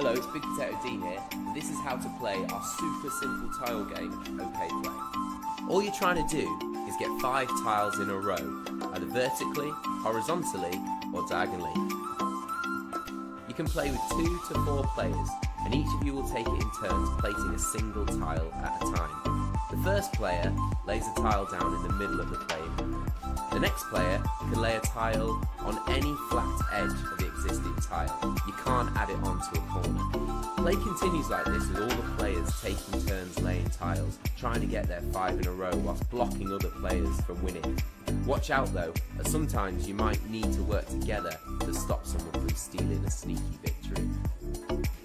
Hello, it's Big Potato Dean here. This is how to play our super simple tile game, OK Play. All you're trying to do is get five tiles in a row, either vertically, horizontally, or diagonally. You can play with two to four players, and each of you will take it in turns placing a single tile at a time. The first player lays a tile down in the middle of the area. The next player can lay a tile on any flat edge existing tile. You can't add it onto a corner. Play continues like this with all the players taking turns laying tiles, trying to get their five in a row whilst blocking other players from winning. Watch out though, as sometimes you might need to work together to stop someone from stealing a sneaky victory.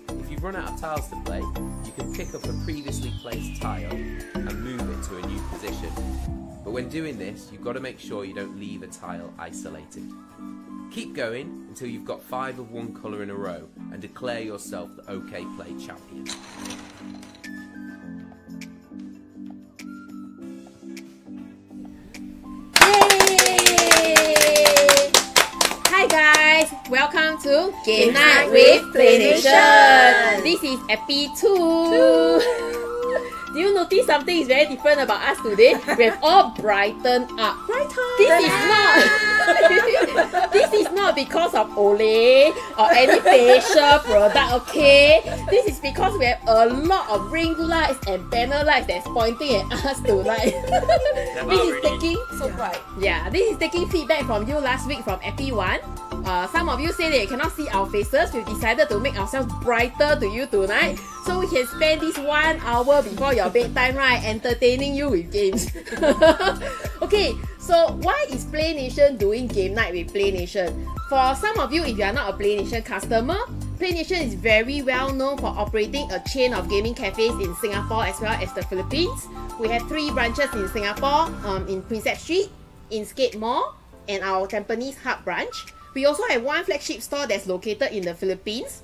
If you've run out of tiles to play, you can pick up a previously placed tile and move it to a new position. But when doing this, you've got to make sure you don't leave a tile isolated. Keep going until you've got five of one colour in a row and declare yourself the OK Play champion. Yay! Hi guys, welcome to Game Night with Play Nation. This is Epi 2. Do you notice something is very different about us today? We have all brightened up. Brighton. This is not. this is not because of Olay or any facial product. Okay, this is because we have a lot of ring lights and banner lights that's pointing at us tonight. this is taking so bright. yeah, this is taking feedback from you last week from Epi One. Uh, some of you say that you cannot see our faces. We decided to make ourselves brighter to you tonight, so we can spend this one hour before your bedtime, right, entertaining you with games. okay, so why is Play Nation doing game night with Play Nation? For some of you, if you are not a Play Nation customer, Play Nation is very well known for operating a chain of gaming cafes in Singapore as well as the Philippines. We have three branches in Singapore, um, in Prinsep Street, in Scape Mall, and our Tampines Hub branch. We also have one flagship store that's located in the Philippines.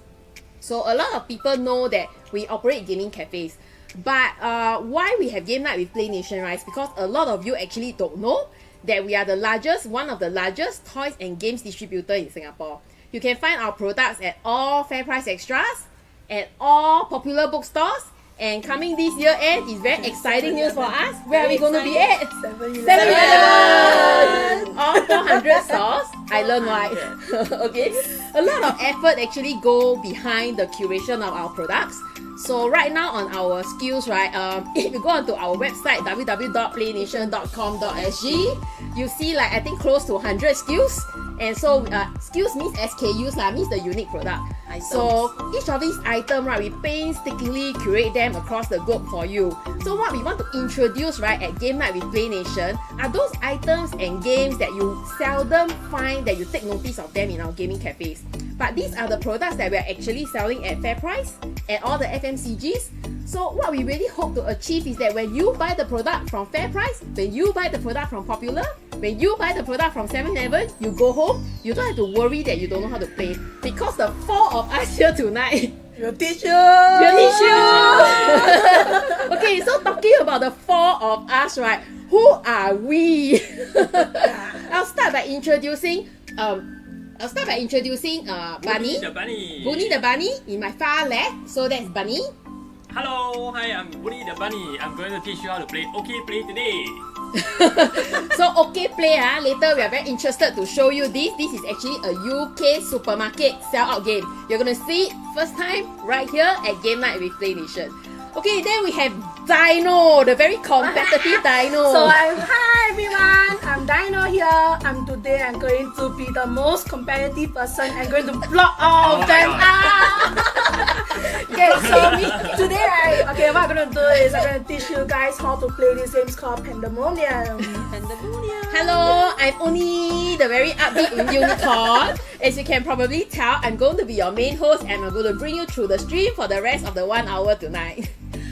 So a lot of people know that we operate gaming cafes. But uh, why we have game night with Play Nation, right? because a lot of you actually don't know that we are the largest, one of the largest toys and games distributor in Singapore. You can find our products at all Fair Price Extras, at all popular bookstores, and coming this year end is very exciting news for us. Where are we going to be at? 7-Eleven! All 400 stores. I learned why. okay. A lot of effort actually go behind the curation of our products. So right now on our skills, right, um, if you go onto our website www.playnation.com.sg, you see like I think close to 100 skills. And so uh, skills means SKUs lah, means the unique product. So each of these items, right, we painstakingly curate them across the globe for you. So what we want to introduce, right, at Game Night with Play Nation are those items and games that you seldom find that you take notice of them in our gaming cafes. But these are the products that we are actually selling at fair price at all the FMCGs. So what we really hope to achieve is that when you buy the product from fair price, when you buy the product from popular, when you buy the product from 7-Eleven, you go home, you don't have to worry that you don't know how to play. Because the four of us here tonight Your teacher. Will teach you. okay, so talking about the four of us, right? Who are we? I'll start by introducing um I'll start by introducing uh Bunny. Bunny the bunny. Bunny the bunny in my far left. So that's Bunny. Hello, hi, I'm Bunny the bunny. I'm going to teach you how to play OK Play today. so okay play ah. Later we are very interested to show you this. This is actually a UK supermarket sell-out game. You're gonna see it first time right here at Game Night with Play Nation. Okay, then we have Dino, the very competitive Dino. So I'm hi everyone. I'm Dino here. I'm today I'm going to be the most competitive person. I'm going to block all oh of Oh them out. okay, so me today I okay what I'm gonna do is I'm gonna teach you guys how to play this game called Pandamonium. Pandamonium. Hello, I'm Uni, the very upbeat unicorn. As you can probably tell, I'm going to be your main host and I'm going to bring you through the stream for the rest of the one hour tonight.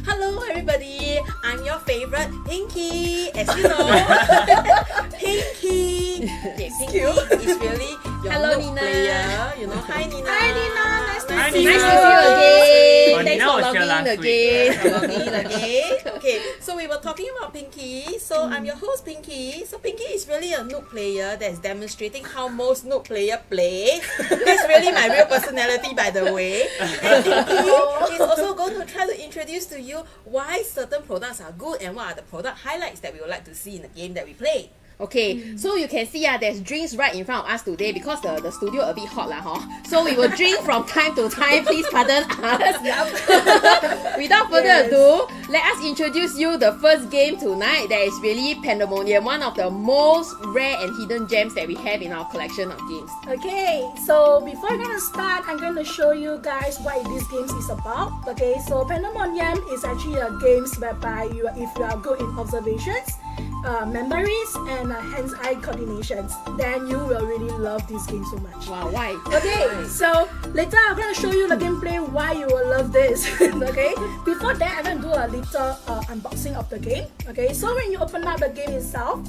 Hello everybody, I'm your favorite Pinky. As you know, Pinky. Okay, Pinky is really your Hello, Nina. player. You know, hi Nina. Hi, Nina. Nice to Hi, see Nina. Nice to see you again. Oh, Thanks Nina for was logging last in week. again. Login again. Okay, so we were talking about Pinky. So I'm mm. your host, Pinky. So Pinky is really a Nook player that's demonstrating how most Nook player play. That's really my real personality, by the way. And Pinky is also going to try to introduce to you why certain products are good and what are the product highlights that we would like to see in the game that we play. Okay, so you can see ah, there's drinks right in front of us today because the, the studio a bit hot lah, huh? So we will drink from time to time. Please pardon us. Without further ado, let us introduce you the first game tonight. That is really Pandamonium, one of the most rare and hidden gems that we have in our collection of games. Okay, so before we're gonna start, I'm gonna show you guys what this game is about. Okay, so Pandamonium is actually a game whereby you, if you are good in observations, uh, memories, and uh, hands-eye coordinations, then you will really love this game so much. Wow, why? Okay, so later I'm gonna show you the gameplay why you will love this. okay, before that I'm gonna do a little uh, unboxing of the game. Okay, so when you open up the game itself,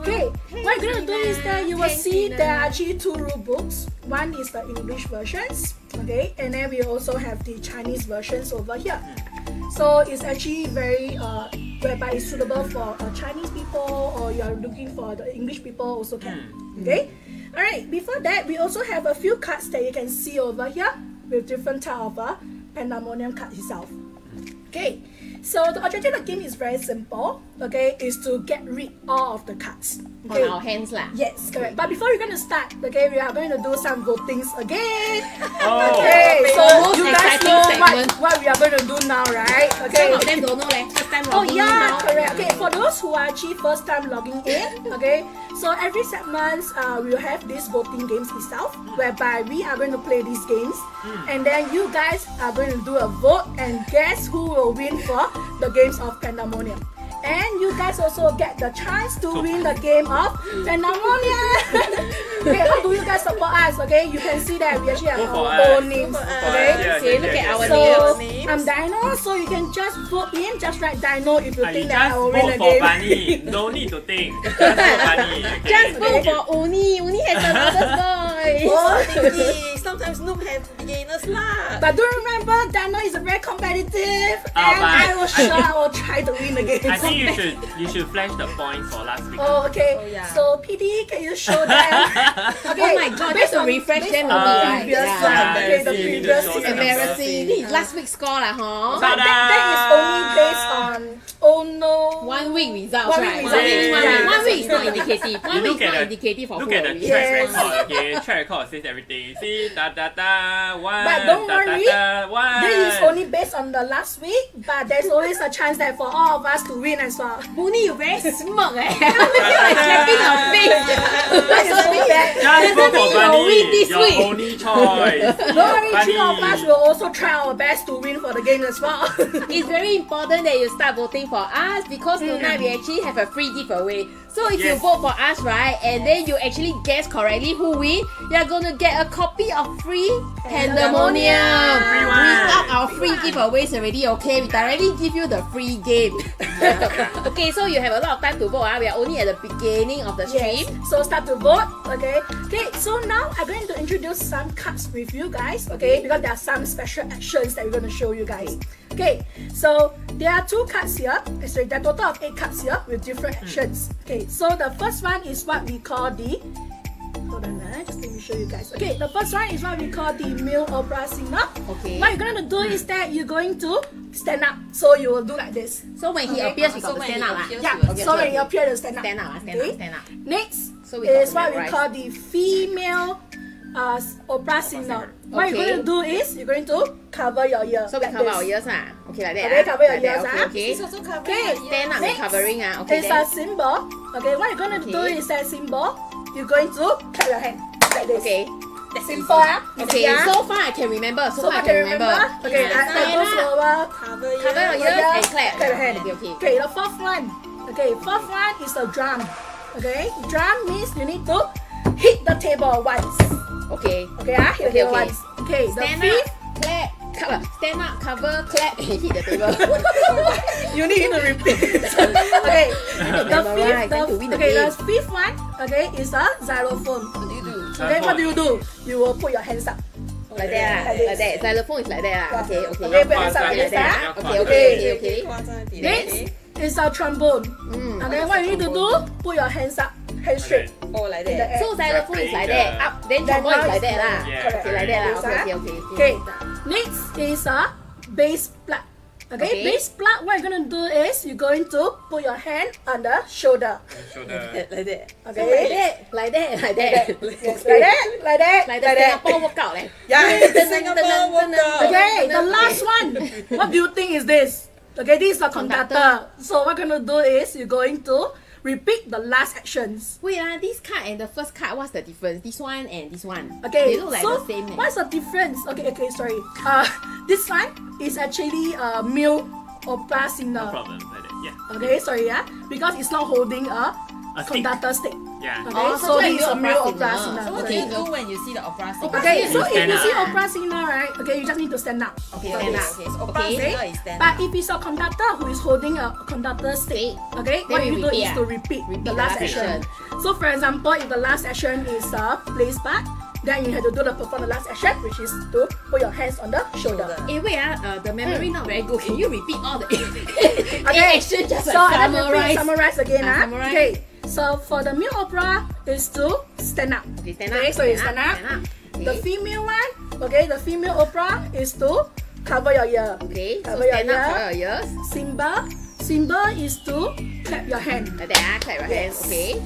okay, what you're gonna do is that you will see there are actually two rule books. One is the English versions, okay, and then we also have the Chinese versions over here. So it's actually very uh, whereby it's suitable for uh, Chinese people or you're looking for the English people also can. Okay. All right. Before that, we also have a few cards that you can see over here with different type of uh, pandamonium card itself. Okay. So the objective of the game is very simple. Okay, is to get rid all of the cards. On our hands lah. Yes, correct. But before we're gonna start, okay, we are going to do some votings again. Oh. Okay, so Most you guys exciting know now, right? Okay. Some of them don't know leh. First time Oh logging in yeah, now. correct. Okay, for those who are actually first time logging in, okay, so every segment uh, we will have this voting games itself, whereby we are going to play these games, and then you guys are going to do a vote and guess who will win for the games of Pandamonium. And you guys also get the chance to win the game of Pandamonium. okay, how do you guys support us? Okay, you can see that we actually have Vote for our own names. Vote for us. Okay. Yeah, Okay, yeah, look yeah, at our yeah. So names. I'm Dino, so you can just vote in, just write Dino if you think that I will win vote the for game. Bunny. No need to think. Just vote Bunny. Okay. Just vote Okay. for Uni. Uni has the loudest voice. Oh, Pinky, sometimes Nook have beginners lah. But do remember, Dino is very competitive, Ah, and I will I sure I will try to win the game. I think you should you should flash the points for last week. Oh, okay. Oh, yeah. So PD, can you show them? okay. Oh my god, based just to refresh them on a bit, right? Yeah. Yeah, okay, the you need to previous is. Embarrassing. This is last week's score lah, huh? But that, that is only based on oh no. One week results, One week results. One week, one week. One week is not indicative. One You week is not the- indicative for Look at the track record, okay? Track record says everything. See, da da da, one, But don't worry, da, da, one. This is only based on the last week, but there's always a chance that for all of us to win as well. Uni, you very smug eh. You're like clapping your face. That is so bad. Just vote for Definitely you'll win this Your week. only choice. Don't worry, three of us will also try our best to win for the game as well. It's very important that you start voting for us because tonight we actually have a free giveaway. So if you vote for us, right, and then you actually guess correctly who win, you're gonna get a copy of free Pandamonium. Free We one. up our free giveaways already, okay? We directly give you the free game. okay, so you have a lot of time to vote. Ah. We are only at the beginning of the stream. Yes. So start to vote. Okay. Okay. So now I'm going to introduce some cards with you guys. Okay. Because there are some special actions that we're going to show you guys. Okay. So there are two cards here. Sorry, there are total of eight cards here with different actions. Okay. So the first one is what we call the. Hold on, ah, just let me show you guys. Okay, the first one is what we call the male opera singer. Okay. What you're gonna do is that you're going to stand up. So you will do like this. So when he Okay. appears, we got to stand he up. ah. appears, Yeah. will Okay, so when okay. you appear, you stand up. Stand up, ah, stand Okay? up, stand up. Next So we got is what we memorize. call the female uh, s- opera singer. Okay. What you're going to do is you're going to cover your ear. So we like cover this. our ears, ah. Okay, like that. Okay, ah. cover your Like that, ears, Okay, ah. okay. It's also covering Okay. your Stand up Next, covering, ah. Okay, It's then. a cymbal. Okay, what you're going to do is that cymbal. You're going to clap your hand like this. Okay. That's simple. ah. Okay, Yeah. so far I can remember. So, So far I can remember. remember. Okay, Yeah. I, I go slower. Cover your Cover your ears and clap. clap your hand. Okay, okay. Okay, the fourth one. Okay, fourth one is a drum. Okay, drum means you need to hit the table once. Okay. Okay, ah, hit Okay, the table okay. once. Okay, the fifth. up, clap, Cover, stand up, cover, clap, and hit the table. you need to repeat. okay, the fifth, right, the, the okay, game. the fifth one, okay, is a xylophone. What do you do? Okay, what do you do? You will put your hands up. Like that, like, that. Xylophone is like that. Yeah. Okay, okay. Okay, put hands up like that. Ah. Okay, okay, okay, okay. Next is a trombone. Mm. Okay, what you need to do? Put your hands up, hands straight. Oh, like that. So xylophone is like that. Up, then trombone is like that lah. Okay, like that ah. Okay. Okay, okay, okay. Okay. Next is a bass plug. Okay, Okay. bass plug. What you're gonna do is you're going to put your hand on the shoulder. Shoulder. Like that. So like that, like that, like that. Like that, like that, Like the like that. Singapore workout, eh. Yeah, Singapore workout. Okay, the last one. What do you think is this? Okay, this is a conductor. So what you're gonna do is you're going to repeat the last actions. Wait, ah, this card and the first card, what's the difference? This one and this one. Okay, They look like so the same. eh. what's the difference? Okay, okay, sorry. Uh, this one is actually a male opera No singer. problem. Yeah. Okay, sorry, yeah, because it's not holding a, A stick. conductor stick. Yeah. Okay, Oh, so so this it's is a opera male singer. opera singer. So what do Okay. you do when you see the opera singer? Okay, so if you see up. opera singer, right? Okay, you just need to stand up. Okay, stand up. Okay, so opera Okay. singer is stand But if it's a conductor who is holding a conductor stick, okay, Then what we you do is to repeat, Repeat the last action. So for example, if the last action is a place part, then you have to do the perform the last action, which is to put your hands on the shoulder. Shoulder. Eh, wait, ah, uh, the memory not very good. Can you repeat all the Okay, action just so like I have to summarize? summarize again. Ah, ah. summarize. Okay, so for the male opera is to stand up. Okay, stand up. Okay, so you stand up. Stand up. The female one, okay, the female opera is to cover your ear. Okay, so Cover your stand up, ear. cover your ears. Cymbal, cymbal is to clap your hand. Like that, ah, clap your hands. Okay.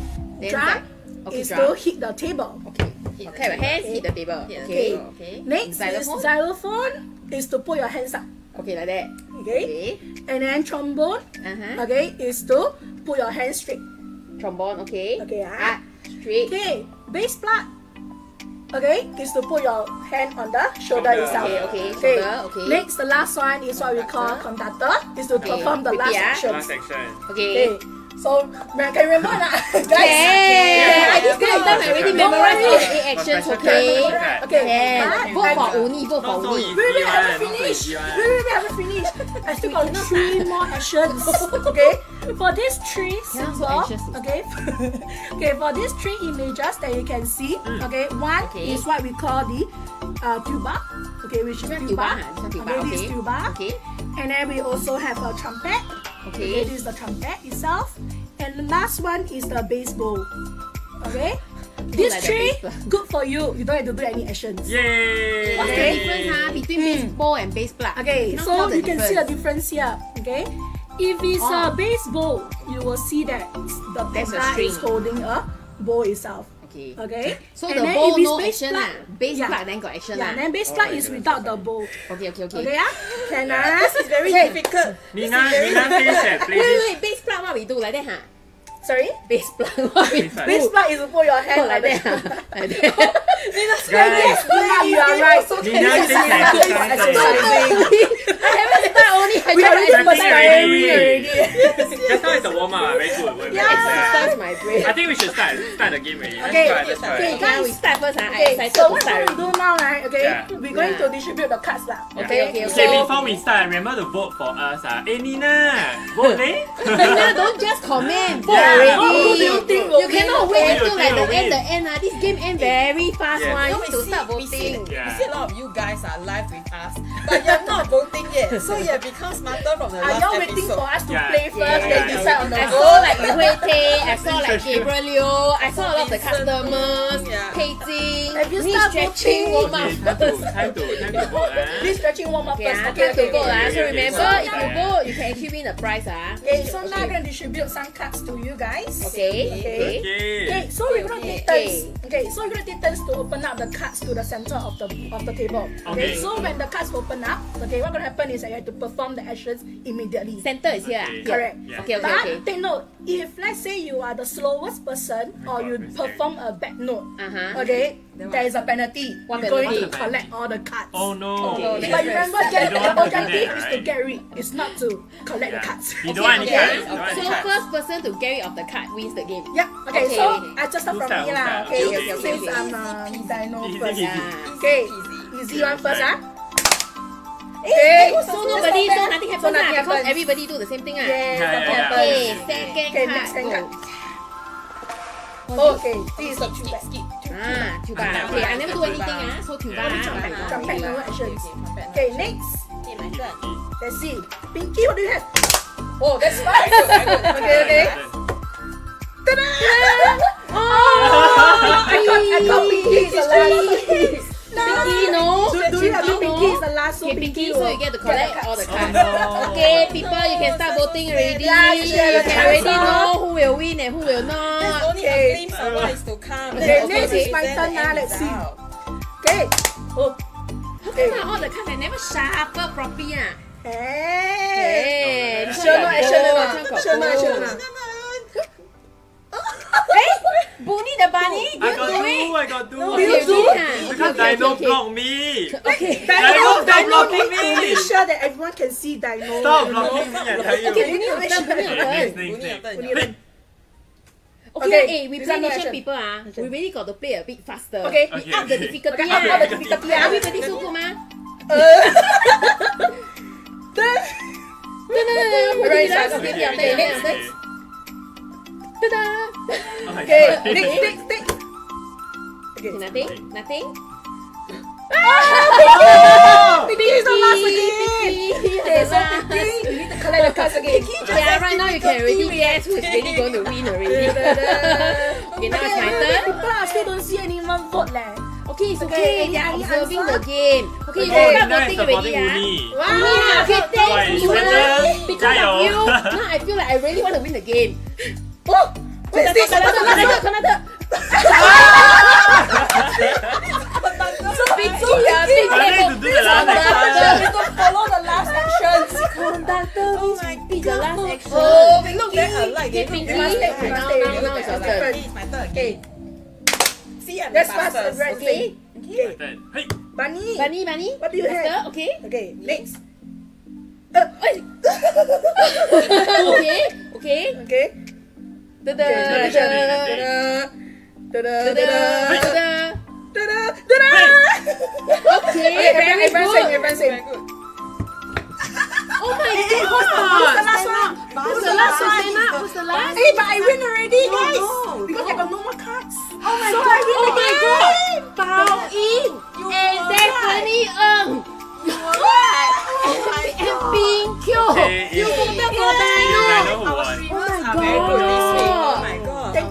Then Drum okay, is drum. to hit the table. Okay. Hit Clap your hands, Okay. hit the table. Hit the Okay. table. Okay. Next Xylophone. is xylophone is to put your hands up. Okay, like that. Okay. Okay. And then trombone, Uh-huh. okay, is to put your hands straight. Trombone, okay. Okay, ah. Up, straight. Okay, bass plug. Okay, is to put your hand on the shoulder Shoulder. itself. Okay, okay, shoulder, okay. Next, the last one is what we call conductor. Is to Okay, perform the last ah. action. Last section. Okay. Okay, so man, can remember that, guys? Yeah, I this Okay. kind of time I already Don't memorized all worry. the eight actions, okay? Okay, Yeah, but vote for Uni, vote for Not so Uni. easy Wait, wait, I haven't finished. Wait, wait, wait, I haven't finished. I still got three more actions. Okay, for these three Cannot symbol, okay, okay, for these three images that you can see, okay, one is what we call the uh, tuba, okay, which is tuba. tuba, this one tuba, Okay, this is tuba. Okay. And then we also have a trumpet. Okay, Okay. this is the trumpet itself. And the last one is the bass bowl. Okay, these like the three good for you. You don't have to do any actions. Yay! What's Okay. the difference huh, between hmm. baseball and bass plug? Okay, Cannot so you can see the difference. difference here. Okay, if it's Oh. a bass bowl, you will see that the There's a is holding a bowl itself. Okay. Okay, So And the then bowl no bass action plug- lah. Bass yeah. plug then got action Yeah, lah. then bass Oh, plug okay, is without the fine. bowl. Okay, okay, okay. Okay, ah, can ah? This is very Okay. difficult. Nina, Nina says that play Wait, wait, bass plug what we do like that, huh? Sorry, Bass plug what we Bass plug. do? plug is to put your hand Oh, like that, huh? like that. Guys, Nina, you are right. Nina says Nina that is something. exercising. I haven't start only. I We try already to first already. already. Just now it's a warm up, ah, very good. Very good. exercise my brain. I think we should start start the game already. Okay, let's try. okay, Okay, now we start first. I Okay, excited so what start. we're gonna do now, right? Okay, we're going to distribute the cards lah. Okay, okay, Okay, before we start, remember to vote for us. Ah, hey Nina, vote eh? Nina, don't just comment. Vote Yeah. Already. Who you think You cannot wait until you like think the end. win? The end. Ah, this game end very fast Yeah. one. No, You we need to see, start we see, voting. Yeah. we see a lot of you guys are live with us, but you're not voting yet. So you have become smarter from the Are last y'all waiting for us to Yeah. play first, Yeah, then yeah, decide on the I saw like Yu Hui Tay, I saw like Sure, sure. Gabriel Liu, I saw a lot of the Vincent, customers, yeah. Pei Have you me start stretching voting? warm up Okay, time to time to time to vote. Ah. This stretching warm up first. ah, Okay, to okay, vote okay. ah. So remember, if you vote, you can actually win a prize ah. Okay, so now I'm gonna distribute some cards to you guys. Okay, okay. Okay. Okay, so we're gonna take Okay. turns. Okay, so we're gonna take turns to open up the cards to the center of the of the table. Okay. Okay, so when the cards open up, okay, what's gonna happen is that you have to perform the actions immediately. Center is here. Okay. Correct. Yeah. Okay, okay, But okay. take note, if let's say you are the slowest person or God, you respect. perform a bad note, Uh-huh. okay, there is a penalty. What You're going to collect all the cards. Oh no. Okay. But remember, get, You don't the want to do objective that, is to get rid. It's not to collect the Yeah. cards. You don't want any Okay, cards. okay. You don't want So cards. first person to get rid of the card wins the game. Yeah. Okay, Okay. so I just start from me Who's lah. that? Okay, Okay, okay, since okay. I'm um, Dino Easy, first. Yeah. Okay, Easy. easy one first, Right. ah. Eh, Okay, so nobody, so nothing So nothing ah, because everybody do the same thing ah. Yes, Yeah, nothing yeah. Okay, second Okay, card. next second go. card. Okay, this is a skip, skip. Ah, tuba. Okay, I never do anything ah. So tuba. Let me jump back, ah. jump back, Okay. no actions. Okay, okay, Okay, next. Okay, my turn. Let's see. Pinky, what do you have? Oh, that's fine. Very good, very good. Okay, okay. Ta-da! Oh, I got, I got Pinky is the last. Pinky, no. Do, do you have Pinky, Pinky is the last, so Okay, Pinky, will so you get to collect all the cards. Oh. Okay, people, you can start voting already. Yeah, You share the can already know who will win and who will There's not. only Okay. a glimpse of what is to come. Okay, There's next is my turn now, let's see. result. Okay. Oh. How come all the cards I never shuffle properly ah? Hey. Hey, this one Sure got not, sure gold, not. this Sure not, sure not. Bonnie the bunny, I got do it. two, I got two. you do? okay. Because okay, Dino okay, blocked me. Okay. Dino, Dino, stop Dino, blocking need to me. make sure that everyone can see Dino. Stop blocking me, I tell you. Okay, Bonnie your turn, Bonnie your Okay, turn. next, next, next. after Only your- then. Okay, Okay, eh, we this play one nation action. people ah. We really got to play a bit faster. Okay. We Okay, up the difficulty Okay, ah. up the difficulty, ah. Everybody so good mah? The- No, no, no, no. Who Alright, did Okay, Okay, okay, okay, okay, okay. okay. Ta-da! Oh Okay, God. next, next, next. Okay, Okay. nothing, nothing. Pinky is the last again. Pinky, Okay, so Pinky, you need to collect the cards again. Yeah, right now you can already guess who's really going to win already. okay, now it's my turn. People I still don't see anyone vote leh. Okay, it's Okay, okay. any- They are observing answer? the game. Okay, you Okay, can start now I'm voting already supporting ah. Uni. Uni ah, okay, thanks Why? you ah. Because of you, now I feel like I really want to win the game. Oh, wait. So Pinky, Yeah, Pinky, big I need to do the last conductor. you need to follow the last actions. Conductor Oh my repeat the last action. Oh, they look very alike. Okay, Pinky, very must take, alike. must take. now, now it's your turn. Okay, it's my turn. Okay, See, I'm Let's the pass the fastest. red Okay. Okay, Hey, Bunny. Bunny, bunny. What do you Faster, have? Okay. Okay, next. Uh. okay. Okay. Okay. Okay, Okay, Okay, very everyone same, good. everyone Very same. good. Oh my Who's god. the last one? Who's the last, Susanna? Who's the last? Hey, but I win already, guys. no, Because no. I got no more cards. Oh my So god. I win Oh the my game. god. Bao Ying You and were Stephanie Ng Right. Oh my and god. Ping Kyo. Okay, You it's- voted for it's Dino. Dino who Our won. streamers Oh my are very good this week. God.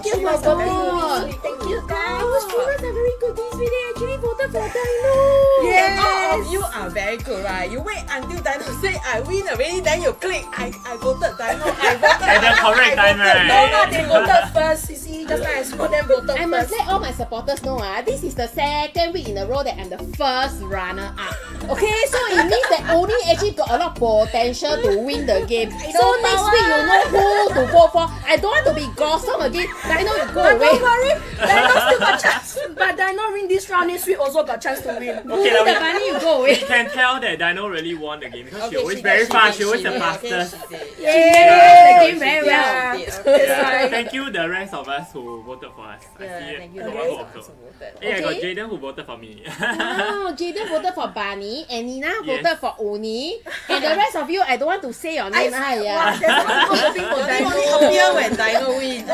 Oh my god. Thank you Oh for my supporting God. me. Thank you, guys. Our streamers are very good this week. They actually voted for Dino. And all of you are very good, right? You wait until Dino say I win already, then you click. I, I voted Dino. I voted. At the Dino, correct I time, right? No, Dino. no, they voted first. You see, just now I saw them voted I must let all my supporters know ah, this is the second week in a row that I'm the first runner up. Okay, so it means that Oni actually got a lot of potential to win the game. So know, next Pawa. week you know who to vote for. I don't want to be gossip again. I know you go But away. don't worry, Dino still got chance. But Dino win this round, next week also got chance to win. Bully now the we- you go We away. can tell that Dino really won the game because she always she very did, fast. she She always did, the she did. fastest. Okay, she did. Manage the game She very did, well. she did. Okay. right. Thank you the rest of us who voted for us. I Yeah, see it. thank you. The The one who rest of us also. voted. Hey, I got Jaden who voted for me. Wow, Jaden voted for Bunny and Nina Yes. voted for Oni. And the rest of you, I don't want to say your name. Ah, wow, Aya. there's one more voting for They Dino. only appear when Dino wins.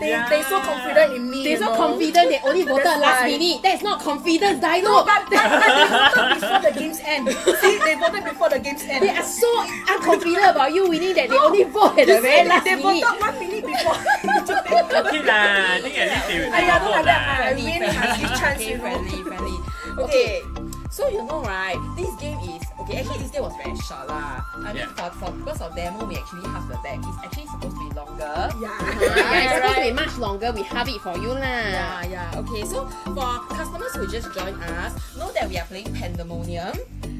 They, Yeah. they so confident in me. They're so know. confident they only voted last minute. That's not confidence, Dino. No, but, but, but they voted before the game's end. See, they voted before the game's end. They are so unconfident about you winning that they only vote at the very last they minute. voted one minute before. okay lah, I think at least they will I take a don't vote like that. I win, I give chance, okay, you know. friendly, friendly. Okay. So you know right, this game is okay. Actually, this game was very short lah. I mean, Yeah. for for purpose of demo, we actually have the deck. It's actually supposed to be longer. Yeah. yeah, it's supposed to be much longer. We have it for you lah. Yeah, yeah. Okay, so for customers who just joined us, know that we are playing Pandamonium.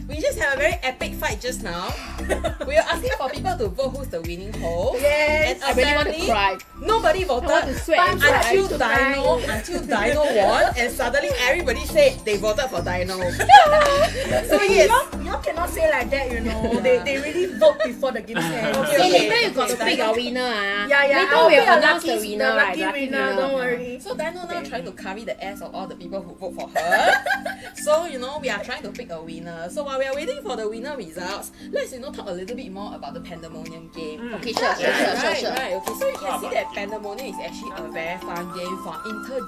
We just had a very epic fight just now. we are asking for people to vote who's the winning host. Yes. And I really want to cry. Nobody voted. I want to sweat and cry. until to Dino, until Dino won, and suddenly everybody said they voted for Dino. so yes, Y'all, y'all How cannot say like that, you know? They, they really vote before the game ends. Okay, Hey, okay. later you got to pick your winner ah. Yeah, yeah. Later I'll we'll pick a announce the winner, the right? lucky winner, don't worry. So Dino now trying to carry the ass of all the people who vote for her. so you know we are trying to pick a winner. So while we are waiting for the winner results, let's you know talk a little bit more about the Pandamonium game. Okay, sure, sure, Right, sure, sure, right, sure. right. Okay, so you can see that Pandamonium is actually a very fun game for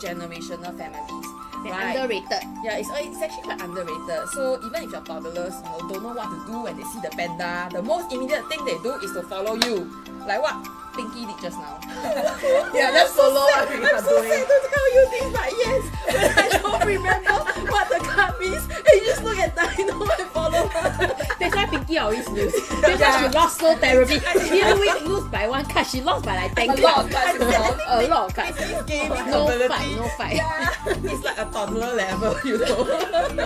intergenerational families. Right. underrated. Yeah, it's, uh, it's actually quite underrated. So even if your toddlers, you know, don't know what to do when they see the panda, the most immediate thing they do is to follow you. Like what? Pinky did just now. Yeah, that's what we I'm so sad to tell you this, but yes, I don't remember what the card means, and you just look at Dino and follow her. That's why Pinky always lose. That's why she lost so terribly. She didn't win, lose by one card. She lost by like 10 A lot of cards. cards, A lot of cards. No fight, no fight. Yeah, it's like a toddler level, you know.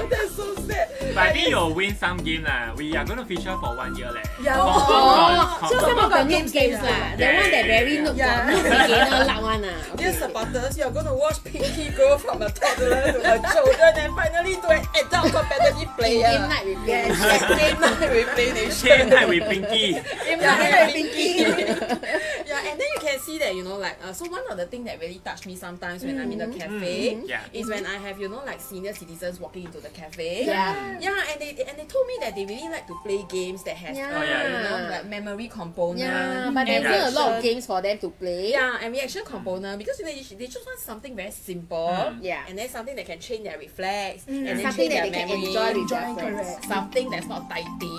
That's so sad. But I think you'll win some game lah. We are gonna feature for one year leh. Yeah. Oh, Confirm, so confirm. some of the noob games games there. lah. The one that very noob Yeah. got noob beginner luck one ah. Dear Okay. supporters, you're going to watch Pinky grow from a toddler to a children and finally to an adult competitive player. Game night with Yes. yes. Yes, game night with Play Nation. Game night with Pinky. Game Yeah, night with Pinky. yeah, and then you can see that, you know, like, uh, so one of the things that really touched me sometimes when I'm in the cafe Yeah. is when I have, you know, like senior citizens walking into the cafe. Yeah. Yeah, and they and they told me that they really like to play games that has, Yeah. uh, Oh, you know, like memory component. Yeah, but there's still a lot of games for them to play. Yeah, and reaction component because you know they, they just want something very simple. Mm. Yeah. And then something that can change their reflex and Something that they their can enjoy with their Enjoy, friends. correct. Something that's not tighty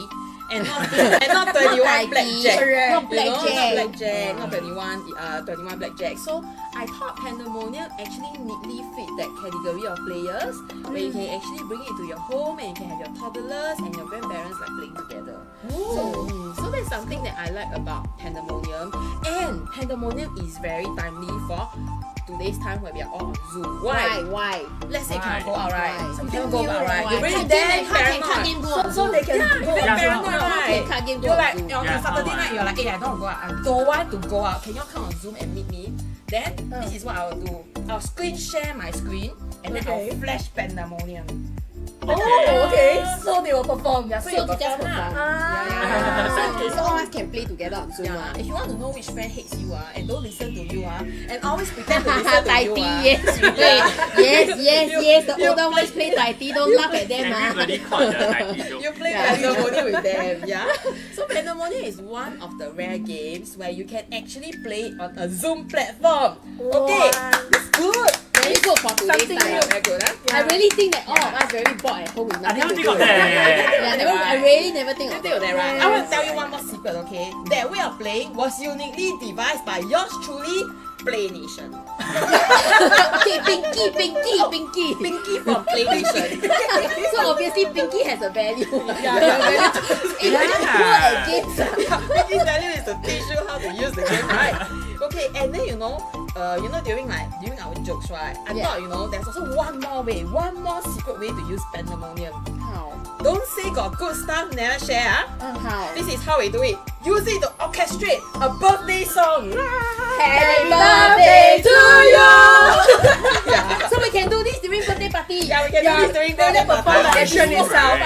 and not and not twenty one tighty. blackjack. Correct. Not You know, not blackjack. blackjack, not 21, uh, 21 blackjack. So I thought Pandamonium actually neatly fit that category of players where you can actually bring it to your home and you can have your toddlers and your grandparents like playing together. So, mm, so that's something that I like about Pandamonium. And Pandamonium is very timely for today's time where we are all on Zoom. Why? Why? Why? Let's say Why? can't go out, right? Why? So you can't go out, right? Why? You're really Card damn game, how can card paranoid. game go So, so they can Yeah, go. you're very Yeah, paranoid, right? can card game go You're like, Zoom? on Yeah, Saturday night, you're like, hey, I don't go out. I don't want to go out. Can you come on Zoom and meet me? Then, this oh. is what I will do. I'll screen share my screen and then Okay. I'll flash Pandamonium. Oh, okay. So they will perform. Yeah, so, So you to just perform perform. lah. Ah. Yeah. So, so all of us can play together on Zoom Yeah, ah. if you want to know which friend hates you ah, and don't listen to you ah, and always pretend to listen to Tai you Ti, ah. yes, we play. Yes, yes, yes. The you older ones play Tai Ti. Don't laugh at them ah. Everybody caught the You play Yeah. Pandamonium with them, yeah? So Pandamonium is one of the rare games where you can actually play it on a Zoom platform. Okay, it's good. Very good for today's time. Yeah, very good, huh? I really think that all of us very bored at home with I nothing never think of that. Yeah, never, I really never think of Think of that. that, right? I want to tell you one more secret, okay? That way of playing was uniquely devised by yours truly, Play Nation. Okay, Pinky, Pinky, Pinky. Pinky from Play Nation. so obviously Pinky has a value. Yeah, yeah, value If you're poor at games, Pinky's value is to teach you how to use the game, right? Okay, and then you know, uh, you know during like during our jokes, right? I Yeah. thought you know there's also one more way, one more secret way to use pandamonium. how? Don't say got good stuff, never share. ah. Uh, how? This is how we do it. Use it to orchestrate a birthday song. Happy birthday to you. yeah. So we can do this during birthday party. Yeah, we can do this during birthday they perform the party. action itself.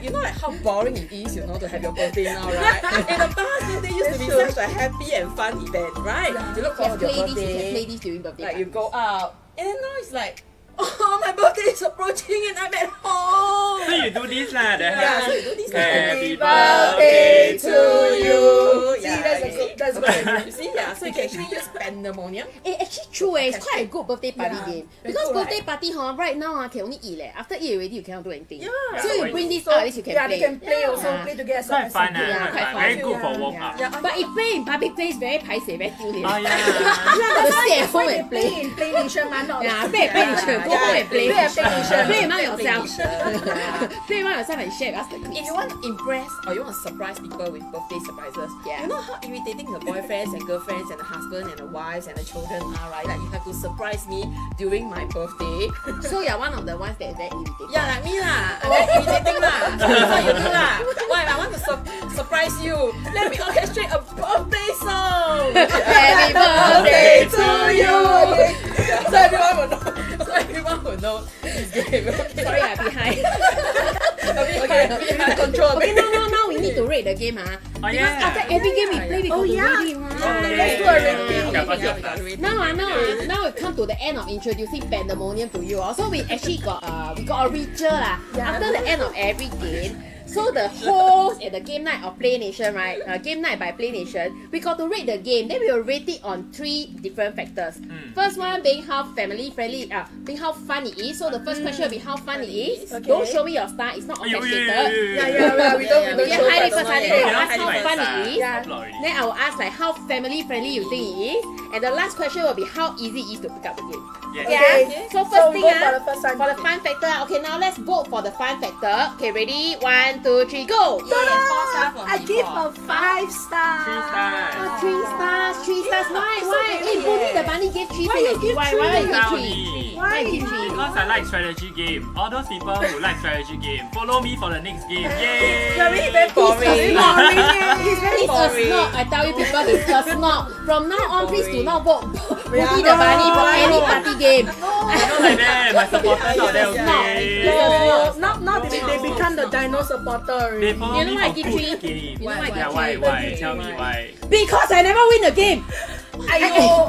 Like you know, like how boring it is, you know, to have your birthday now, right? In the past, birthday used to be such a happy and fun event, right? You look forward to your play this, you can birthday, this during birthday like you go out, and then now it's like, oh, my birthday is approaching and I'm at home. So you do this lah. The Yeah, so you do this. Happy birthday birthday to you. See, Yeah, that's a okay. good, that's good. You see, yeah, so you can actually use pandamonium. Eh, actually true eh, it's quite a good birthday party Yeah, game. Because good, birthday party huh, right now ah, can only eat leh. After eat already you cannot do anything. Yeah. So you bring this So, out, at least you can yeah, play. they can play also, Yeah. play together. Quite as a fun group. Yeah, ah. quite Very good for warm up. Yeah, But if play in public place very paiseh, very 丢脸。Oh yeah. You got to stay at home Why and they play play. in Play Nation, man? Not Yeah, play at play nation. Go Yeah, home and play. play Play Play among yourself. Play among yourself and share with us the If you want to impress or you want to surprise people with birthday surprises, Yeah. you know how irritating the boyfriends and girlfriends and the husband and the wives and the children are, right? Like you have to surprise me during my birthday. So you're one of the ones that is very irritating. Yeah, like me lah. I'm very irritating lah. That's what you do lah. Why? I want to sur- surprise you. Let me orchestrate a birthday song. Happy birthday to you. so everyone will know. So everyone will know know this game. Okay. Sorry, I'm behind. okay, okay, okay. control. okay, now, now, now we need to rate the game, ah. Oh Because yeah. after every game we play, we Oh, got to yeah. rate it, right? yeah, let's do a rating. Okay, pass it. Now, ah, now, ah, now we come to the end of introducing Pandamonium to you. Also, we actually got uh, we got a ritual lah. Yeah. After the end of every game, so the host at the game night of Play Nation, right? Uh, game night by Play Nation, we got to rate the game. Then we will rate it on three different factors. First one being how family friendly, uh, being how fun it is. So the first question will be how fun it is. Okay. Don't show me your star. It's not Oh, yeah, authenticated. yeah, yeah, yeah, Yeah, yeah, yeah. We don't, we don't Yeah, show hide it that. first, hide it. Yeah, I'll yeah, ask how hide it fun first, it is. Yeah. Upload already. Then I will ask like how family friendly you think it is, and the last question will be how easy it is to pick up the game. Yes. Yeah. Okay. So So first we thing go ah, for the first one. for the fun factor. Okay, now let's vote for the fun factor. Okay, ready? One, two, three, go. Yeah, four star for I give four. a five star. Three stars. Ah, three stars, three stars. Why? Why? Hey, Bonnie the bunny gave three. Why you give why? three? Why you give Tell three? me. Why you give three? Because I like strategy game. All those people who like strategy game, follow me for the next game. Yay! You're really very boring. Boring. He's very He's a boring. snob. I tell you, people, he's a snob. From now on, please do boring. not vote Yeah, Bonnie the no, bunny for no. any party game. Not like that. My supporters out there, It's not. okay? No, now, now they, they become the dino supporter They already. follow You know me why I for give good three? game. You know why I Yeah, give why, three? why? Tell me why. Because I never win a game. I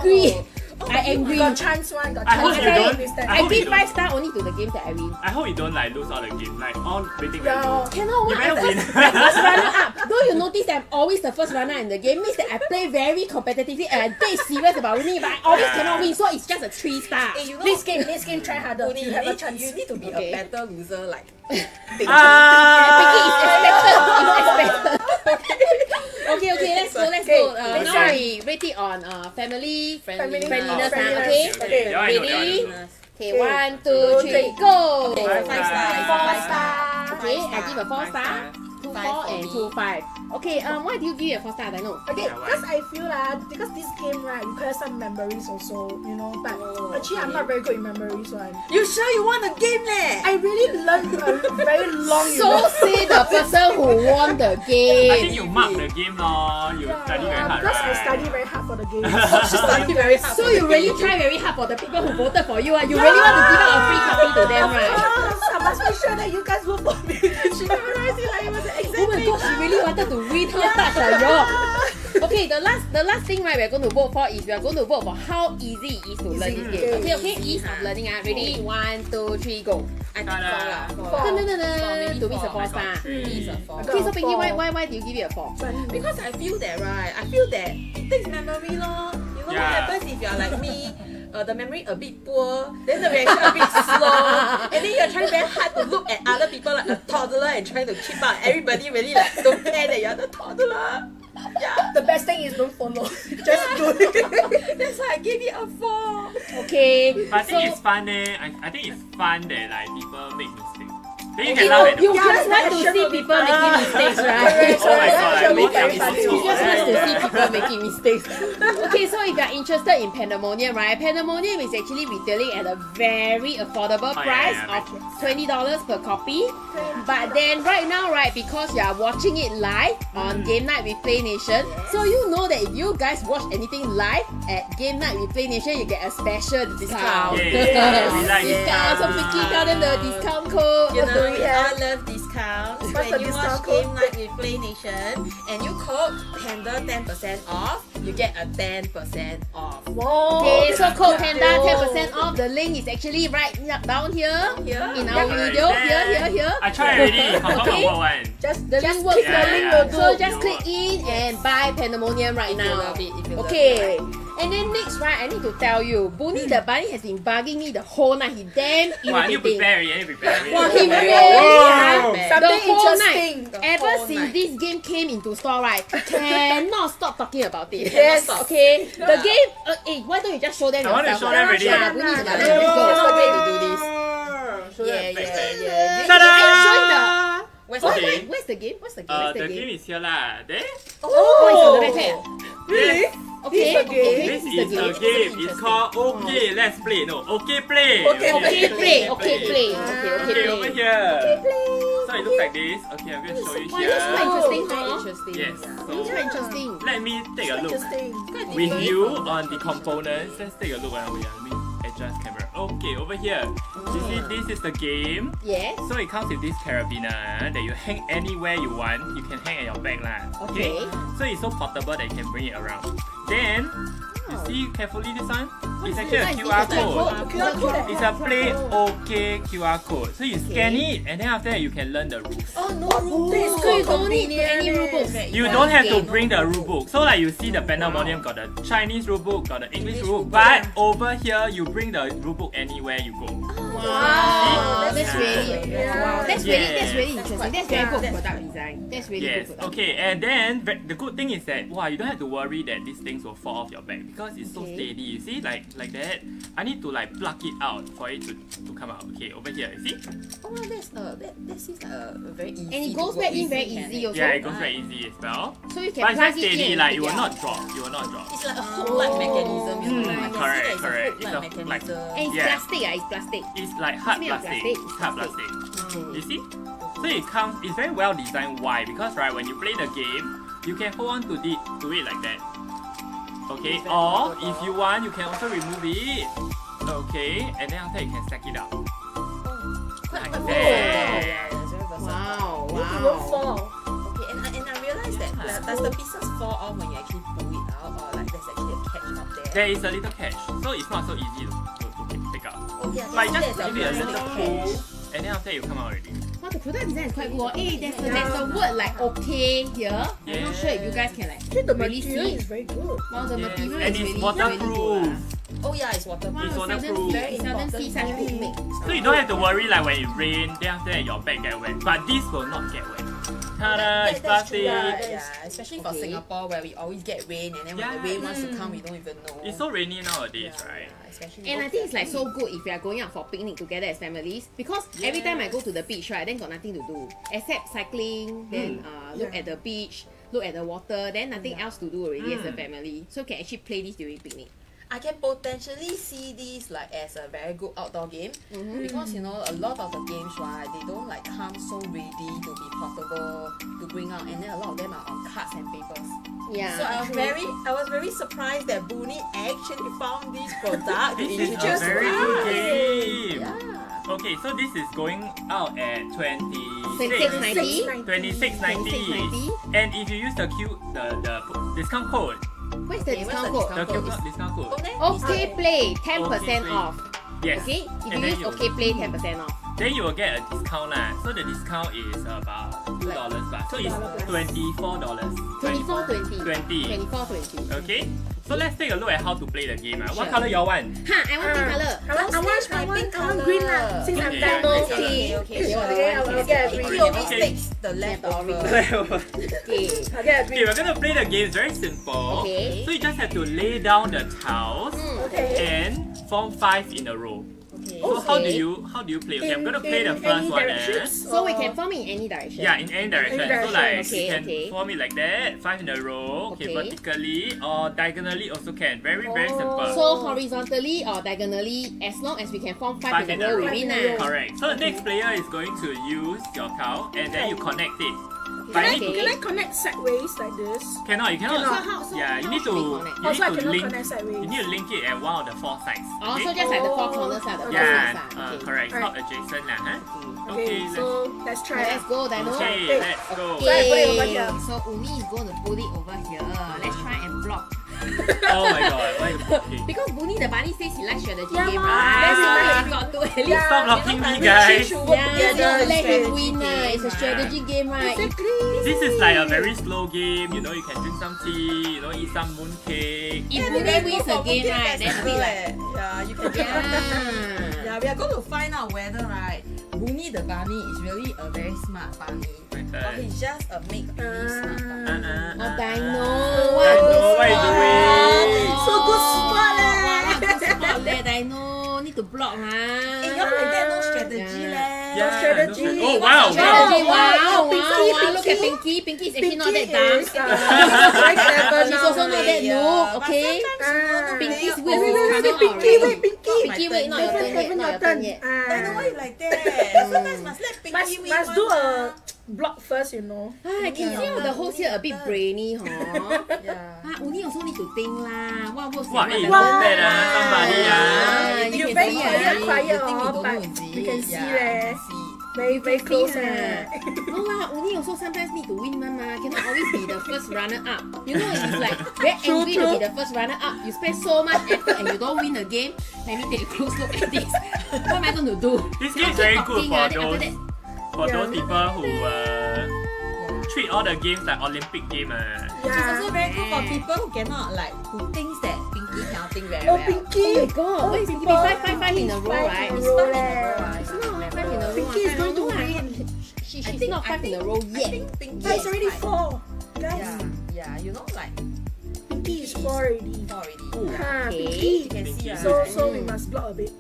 angry. I angry. Got chance one, got I hope one. you don't- This. I I give five star only to the games that I win. I hope you don't like lose all the game. Like all rating very Yeah. Cannot You win. better I'm win. first, I'm first runner up. Don't you notice that I'm always the first runner in the game? Means that I play very competitively and I'm dead serious about winning, but I always Yeah. cannot win. So it's just a three star. Hey, you know, This game, this game, try harder. Uni, You you, have a chance. you need to be Okay. a better loser like. Ah! Okay, okay, let's go, let's Okay, go. Uh, next now we rate it on uh, family Family- friendliness, oh, ah, friendliness. okay? Okay. Yeah, I know, yeah, I Ready? know. Okay, Okay. one, two, Two, three, three. go! Five Five star. star. Four star. Okay, I Five give a four Five star, two Five four for and two five. Okay, um, why do you give it a four star? I know. Okay, Yeah, because I feel like because this game right requires some memories also, you know. But Oh, actually, I'm not very good in memories one. You sure you want a game leh? I really learned a very long. you So know. say the person who won the game. I think you mark the game lor. You Yeah, study very hard, because right? I study very hard for the game. She study very hard. So you really game. try very hard for the people who voted for you. ah. You really want to give out a free copy to them, Of right? course, I must make sure that you guys will vote for me. She memorized it she really wanted to win how much are you? Okay, the last the last thing right we're going to vote for is we are going to vote for how easy it is to learn this game. Okay, okay, ease of learning. Ah, ready? One, two, three, go. I think four lah. Four. Four. Dun, dun, dun, dun. maybe To me, it's a four. four star. Three. It's a four. Okay, so Pinky, why, why, why do you give it a four? Because I feel that right, I feel that it takes memory lor. You know Yeah. what happens if you're like me, uh, the memory a bit poor, then the reaction a bit slow, and then you're trying very hard to look at other people like a toddler and trying to keep up. Everybody really like don't care that you're the toddler. Yeah, The best thing is don't follow. Just do it. that's why I gave it a four. Okay, But I think so it's fun eh. I, I think it's fun that like people make mistakes. Then you you, can laugh at you them. just Yeah, like to see people making mistakes, right? Oh my god, I Should be watch very episode funny. two. You just like to see people making mistakes. Okay, so if you're interested in Pandamonium, right? Pandamonium is actually retailing at a very affordable Oh, yeah, price yeah, of twenty dollars per copy. But then right now, right, because you are watching it live on mm. Game Night with Play Nation, so you know that if you guys watch anything live at Game Night with Play Nation, you get a special discount. Yeah, we like discount. So discount. Vicky tell them the discount code. You What do know, we we have? all love discounts. What's when you discount watch code? Game Night with Play Nation and you code Panda 10% off, you get a 10% off. Whoa. Okay, so code Yeah. Panda 10% off. The link is actually right down here Here. in our Yeah, video. right Here, here, here. I tried already. Confirm Okay. will work one. Just, The just link works click Yeah, the link yeah. will do. So just click in and buy Pandamonium right If you now. love it, if you love Okay. And then next right, I need to tell you, Booney the bunny has been bugging me the whole night. He damn Wow, I need prepare already. I need to prepare already. Wow, he really Whoa. the whole night. The Ever whole since night. this game came into store, right, cannot stop talking about it. Yes. Okay. The game. Uh, hey, why don't you just show them I want to show them already. Show them. Booney the bunny. Yeah. Let's go. Just a way to do this. Show Yeah, them. yeah, yeah. Are you showing the? Where's What? the game? Where's the game? What's the game? Uh, the the game game? is here lah. There. Oh, it's on the backpack. Really? Okay. This is the game. Okay. This This is is the a game. game. It's called Okay Let's Play. No, Okay Play. Okay, Okay, play. Okay, play. Okay, Okay, okay, over play. So it looks like this. Okay, I'm going to show you Why looks quite interesting, Very huh? interesting. Yes. Looks So quite interesting. let me take a look Interesting. with you on the components. Let's take a look. Ah, wait, ah, let me adjust camera. Okay, over here. You see, this is the game. Yes. So it comes with this carabiner that you hang anywhere you want. You can hang at your bag lah. Okay. So it's so portable that you can bring it around. Then you see carefully this one. It's actually a? QR code. QR code. It's a play OK QR code. So you scan Okay. it and then after that you can learn the rules. Oh no rule book. So you don't need any rule books. You don't have to bring the rule book. So like you see the pandamonium got the Chinese rule book, got the English rule book, but over here you bring the rule book anywhere you go. Ah. Wow, that's Yeah. really Yeah. wow. That's really that's Yeah. really interesting. That's very good product design. That's really Yes. good product. Okay. And then the good thing is that wow, you don't have to worry that these things will fall off your back because it's so Okay. steady. You see, like like that. I need to like pluck it out for it to, to come out. Okay, over here. You see? Oh, that's uh, that, that seems like a, a very easy. And it goes work back in very easy also. Yeah, it goes very easy as well. So you can But it's very plug it in steady. Like take it will not drop. It will not drop. It's like a hook-like mechanism. You Mm, I correct, it's correct. a It's hook-like a- like- mechanism. And it's Yeah. plastic, ah, it's plastic. It's like hard made plastic. plastic. It's hard Plastic. plastic. Mm. You see? So it comes. It's very well designed. Why? Because right when you play the game, you can hold on to it to it like that. Okay. Or if you want, you can also remove it. Okay. And then after that you can stack it up. Quite, Like quite that. versatile. Yeah, it's very versatile. Wow, It won't fall. Okay, and, I- and I realized that Yeah. does the pieces fall off when you actually pull it out, or like there's actually a catch up there? There is a little catch, so it's not so easy to, to, to pick- pick up. Yeah, But you there's- just give it a there's little pull, and then after that you come out already. Wow, the product design is quite good. oh. Hey, there's a, there's a word like okay here. I'm not sure if you guys can like Actually, the really material see. is very good. Wow, the Yes, material and is it's really, waterproof. really good. Oh yeah, it's waterproof. Wow, It's seldom waterproof. see, Very seldom see such good mix. So you don't have to worry like when it rain, then after that your bag get wet. But this will not get wet. Ta-da! It's that's true, plastic. yeah, yeah, especially for Okay. Singapore where we always get rain and then when the Yeah. rain wants to come, we don't even know. It's so rainy nowadays, yeah, right? yeah, especially And I think it's like so good if we are going out for picnic together as families because every time I go to the beach, right, then got nothing to do except cycling, then uh, look Yeah. at the beach, look at the water, then nothing else to do already as a Mm. family. So can actually play this during picnic. I can potentially see this like as a very good outdoor game Mhm. because you know a lot of the games right they don't like come so ready to be portable to bring out and then a lot of them are on cards and papers. Yeah. So I was very I was very surprised that Booney actually found this product to This is a very to good game. Yeah. Okay, so this is going out at 26 26 90. 26.90 26.90. and if you use the Q the the discount code Where's the Okay, what's discount the code? the discount code? discount code Okay, play 10% Play. off. yes Okay, if And you then use you- okay play 10% off. then you will get a discount lah so the discount is about two dollars but so it's twenty four dollars 24 20. 20 24 20. okay so let's take a look at how to play the game ah. what Sure. color y'all want Ha, I want pink color. I want, I want, Don't I want, pink colour. green lah. Since I'm Okay, demo. okay, okay, okay. Okay, Okay, I will get a He green. always Okay. takes the Leftover. leftover. Okay. I'll get a Okay, we're gonna play the game. It's very simple. Okay. So you just have to lay down the tiles Okay. and form five in a row. Okay. So how do you how do you play? Okay, I'm gonna play the first one. Eh? So we can form it in any direction. Yeah, in any direction. Any So like direction, you can okay. form it like that, five in a row. Okay, Okay. vertically or diagonally also can. Very very Oh. simple. So horizontally or diagonally, as long as we can form five, Five in in a a row, row. we win Five in a ah. row. Correct. So the next player is going to use your tile and then you connect it. Can I, Okay. can I connect sideways like this? Cannot, you cannot. So how- so yeah, you need to we connect? you Also, need to link. You need to link it at one of the four sides. Oh, okay? so just like the four Oh. corners are the four yeah, sides uh, Okay. correct. It's not adjacent lah, huh? Okay, Okay, so let's try. Let's go, Dino. Okay, Okay. let's go. So I put it over Okay, here. so Uni is going to put it over here. Let's try and block. Oh my god, why you okay. Because Buni the bunny says he likes strategy Yeah, game, right? That's why Ah. he got to at least. Yeah. Stop blocking me, guys. should Yeah, together. so let him win. ah. game, It's a ah. strategy game, right? Exactly. This is like a very slow game. You know, you can drink some tea. You know, eat some mooncake. If Yeah, Buni wins good a for game, Mooncake right, then a bit like. Yeah, you can Yeah. Yeah, we are going to find out whether right, Booney the bunny is really a very smart bunny, My or he's just a make believe smart bunny. Uh, uh, Oh, uh, Dino. uh. What Dino, good what you doing? So good spot What leh. good spot leh, Dino. Need to block, Eh, huh? you like that no strategy Yeah. leh. Yeah, strategy. no stra- Oh wow, Strategy, wow. wow, wow, Pinky, wow. Look at Pinky. Pinky. Pinky is actually not Pinky that dumb. is, uh, very clever She's now. also not that Yeah, noob, okay? know, Pinky's player- wait, Wait, wait, wait, Coming wait, out Pinky, wait, Pinky. Pinky, wait, not your turn yet. Not your turn yet. Dino, why you like that? Sometimes must let Pinky win must do a block first, you know. Ah, I can see all the hosts here a bit brainy, huh? Yeah. Ah, Uni also need to think lah. What works Wow, and eh, what not doesn't bad ah, somebody ah. Ah, You very quiet, quiet, you think we don't but know, is it? we can see yeah, leh. we see. Very very close See eh. No lah, only also sometimes need to win one ma. Cannot always be the first runner up. You know, it's like very True, angry to be the first runner up. You spend so much effort and you don't win the game. Let me take a close look at this. What am I going to do? This game is very good for then after those that- for Yeah. those people who uh, treat all the games like Olympic game. Uh. It's also very good for people who cannot like who thinks that Think very Oh. Pinky. Oh my god, Oh, what is it? people. Five, five, five in a row, right? It's five in a row, ah. It's not five in a row. Pinky is going to win. She, she's think- not I five in a row I yet. think Pinky But it's is already four. Guys, Yeah, yeah, you know like Pinky is four already. four already. Ha, Okay. Pinky. You can see right. So so we must block a bit.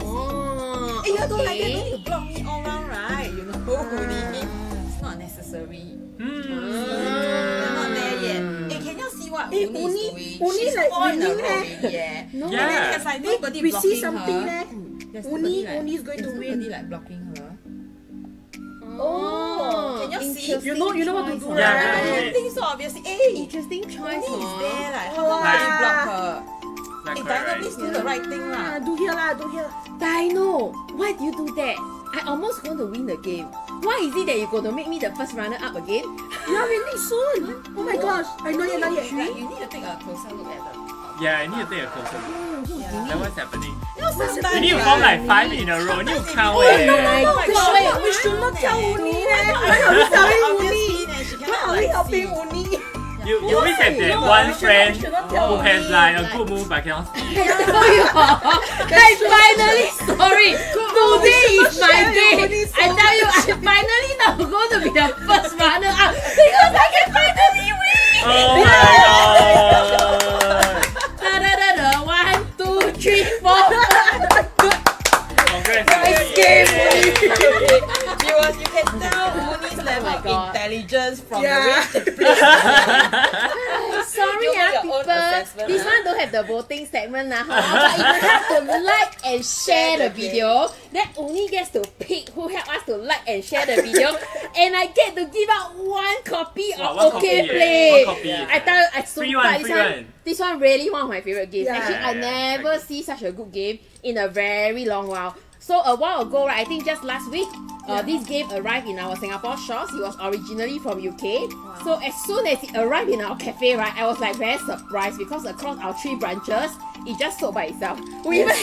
Oh, Hey, you don't like that, don't need to block me all round, right? You know, Houdini. It's not necessary. Hmm. We're what Hey, Uni Uni- is doing? Uni She's like four winning, row eh? already, yeah. No. Yeah. And then there's like nobody we blocking see something her. leh. There's Uni- like, Uni is going there's to nobody win. like blocking her. Oh, Can you see? interesting You know- you know what to choice, do, oh. Yeah, I yeah. don't think so, obviously. Hey, Interesting choice, Uni is there, like, how come Wow. you block her? Like Hey, correct, Dino, right? please do the right thing, Ah, lah. do here lah, do here. Dino, why do you do that? I almost going to win the game. Why is it that you're going to make me the first runner up again? Yeah, really soon. Oh my gosh. I know yet, not yet. Like, you need to take a closer look at the. Yeah, I need to take a closer look. Yeah. Like what's happening? You know, sometimes, You need to form like five in a row. You need to count Oh, no, no, no, we should not, we should not tell Uni leh. Why are we telling Uni? Why are we helping Uni? You, you always have that No, one friend not- we should not tell who has like a good move but cannot speak. I tell you, I finally sorry. Today is my day. so I tell you, I'm finally not going to be the first runner up because I can finally win. Oh my god! God. intelligence from Yeah. the way she. Sorry, You ah, make your own people. This ah. one don't have the voting segment now. But if you have to like and share the the video, that only gets to pick who help us to like and share the video, and I get to give out one copy Wow, of one OK copy. Play. One copy. I tell you, I so Free one, this free one, one. this one really one of my favorite games. Yeah. Actually, I Yeah, never yeah. see such a good game in a very long while. So a while ago, right, I think just last week, uh, this game arrived in our Singapore shops. It was originally from UK. So as soon as it arrived in our cafe, right, I was like very surprised because across our three branches, it just sold by itself. We even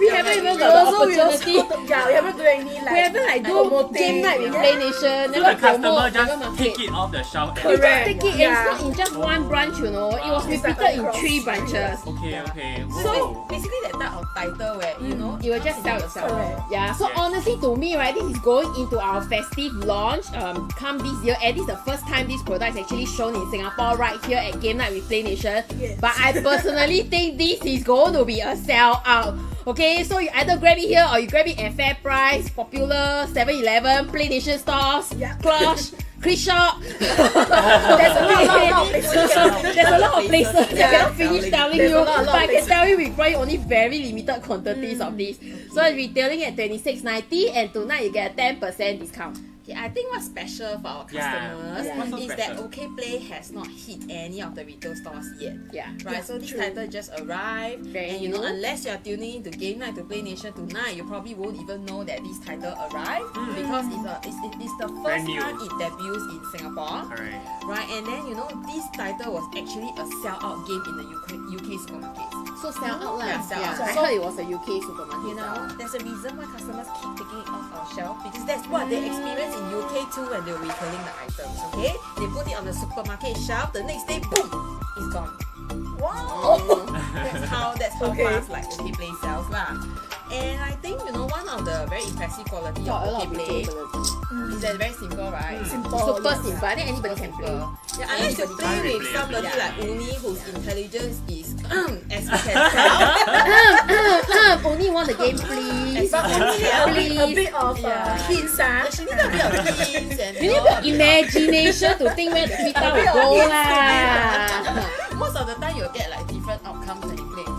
we haven't even got the Also, we also, opportunity. yeah, we haven't done any like. We haven't like do promoting. game night with Yeah. Play Nation, So the customer promote, just take it off the shelf. and- We just take it Yeah. and it's not in just one branch, you know. It was It's like repeated in three three branches. Okay, okay. So basically that type of title where you know It will just sell itself. Correct. Yeah, so Yes. honestly to me, right, this is going into our festive launch um come this year. And this is the first time this product is actually shown in Singapore right here at Game Night with Play Nation. Yes. But I personally think this is going to be a sell out. Okay, so you either grab it here or you grab it at FairPrice, popular, 7-Eleven, Play Nation stores, Yeah. Clutch, Shop. There's a lot, lot, lot of places. There's a lot of places I cannot finish telling you, a lot, lot but I can tell you we buy only very limited quantities of this. So retailing at twenty six ninety, and tonight you get a ten percent discount. Okay, I think what's special for our customers Yeah. What's so is special? that OK Play has not hit any of the retail stores yet. Yeah. Right, Yeah, so this true. title just arrived, Very and you know, new. unless you're tuning into Game Night to Play Nation tonight, you probably won't even know that this title arrived Mm. because it's a it's, it- it's the first time it debuts in Singapore, Alright. right? And then you know, this title was actually a sell-out game in the UK UK supermarkets. Oh, so sell out lah. Yeah, sell out. I So- heard it was a UK supermarket. You know, there's a reason why customers keep taking it off our shelf because that's what they experience in UK too when they're returning the items. Okay, they put it on the supermarket shelf. The next day, boom, it's gone. Wow. Oh. That's how that's how Okay. fast like OK Play sells lah. And I think you know one of the very impressive quality of lot OK Play reachability. is that very simple, right? Simple. Super yes. simple. I think anybody can play. Yeah, unless you play with can somebody play. like Uni whose intelligence is as we can tell. Only want the game, please. But only A bit, a bit of uh, Yeah. hints, ah. She needs a bit of hints and You need a bit of imagination to think where the pita will go lah. most of the time you'll get like different outcomes when you play with different people.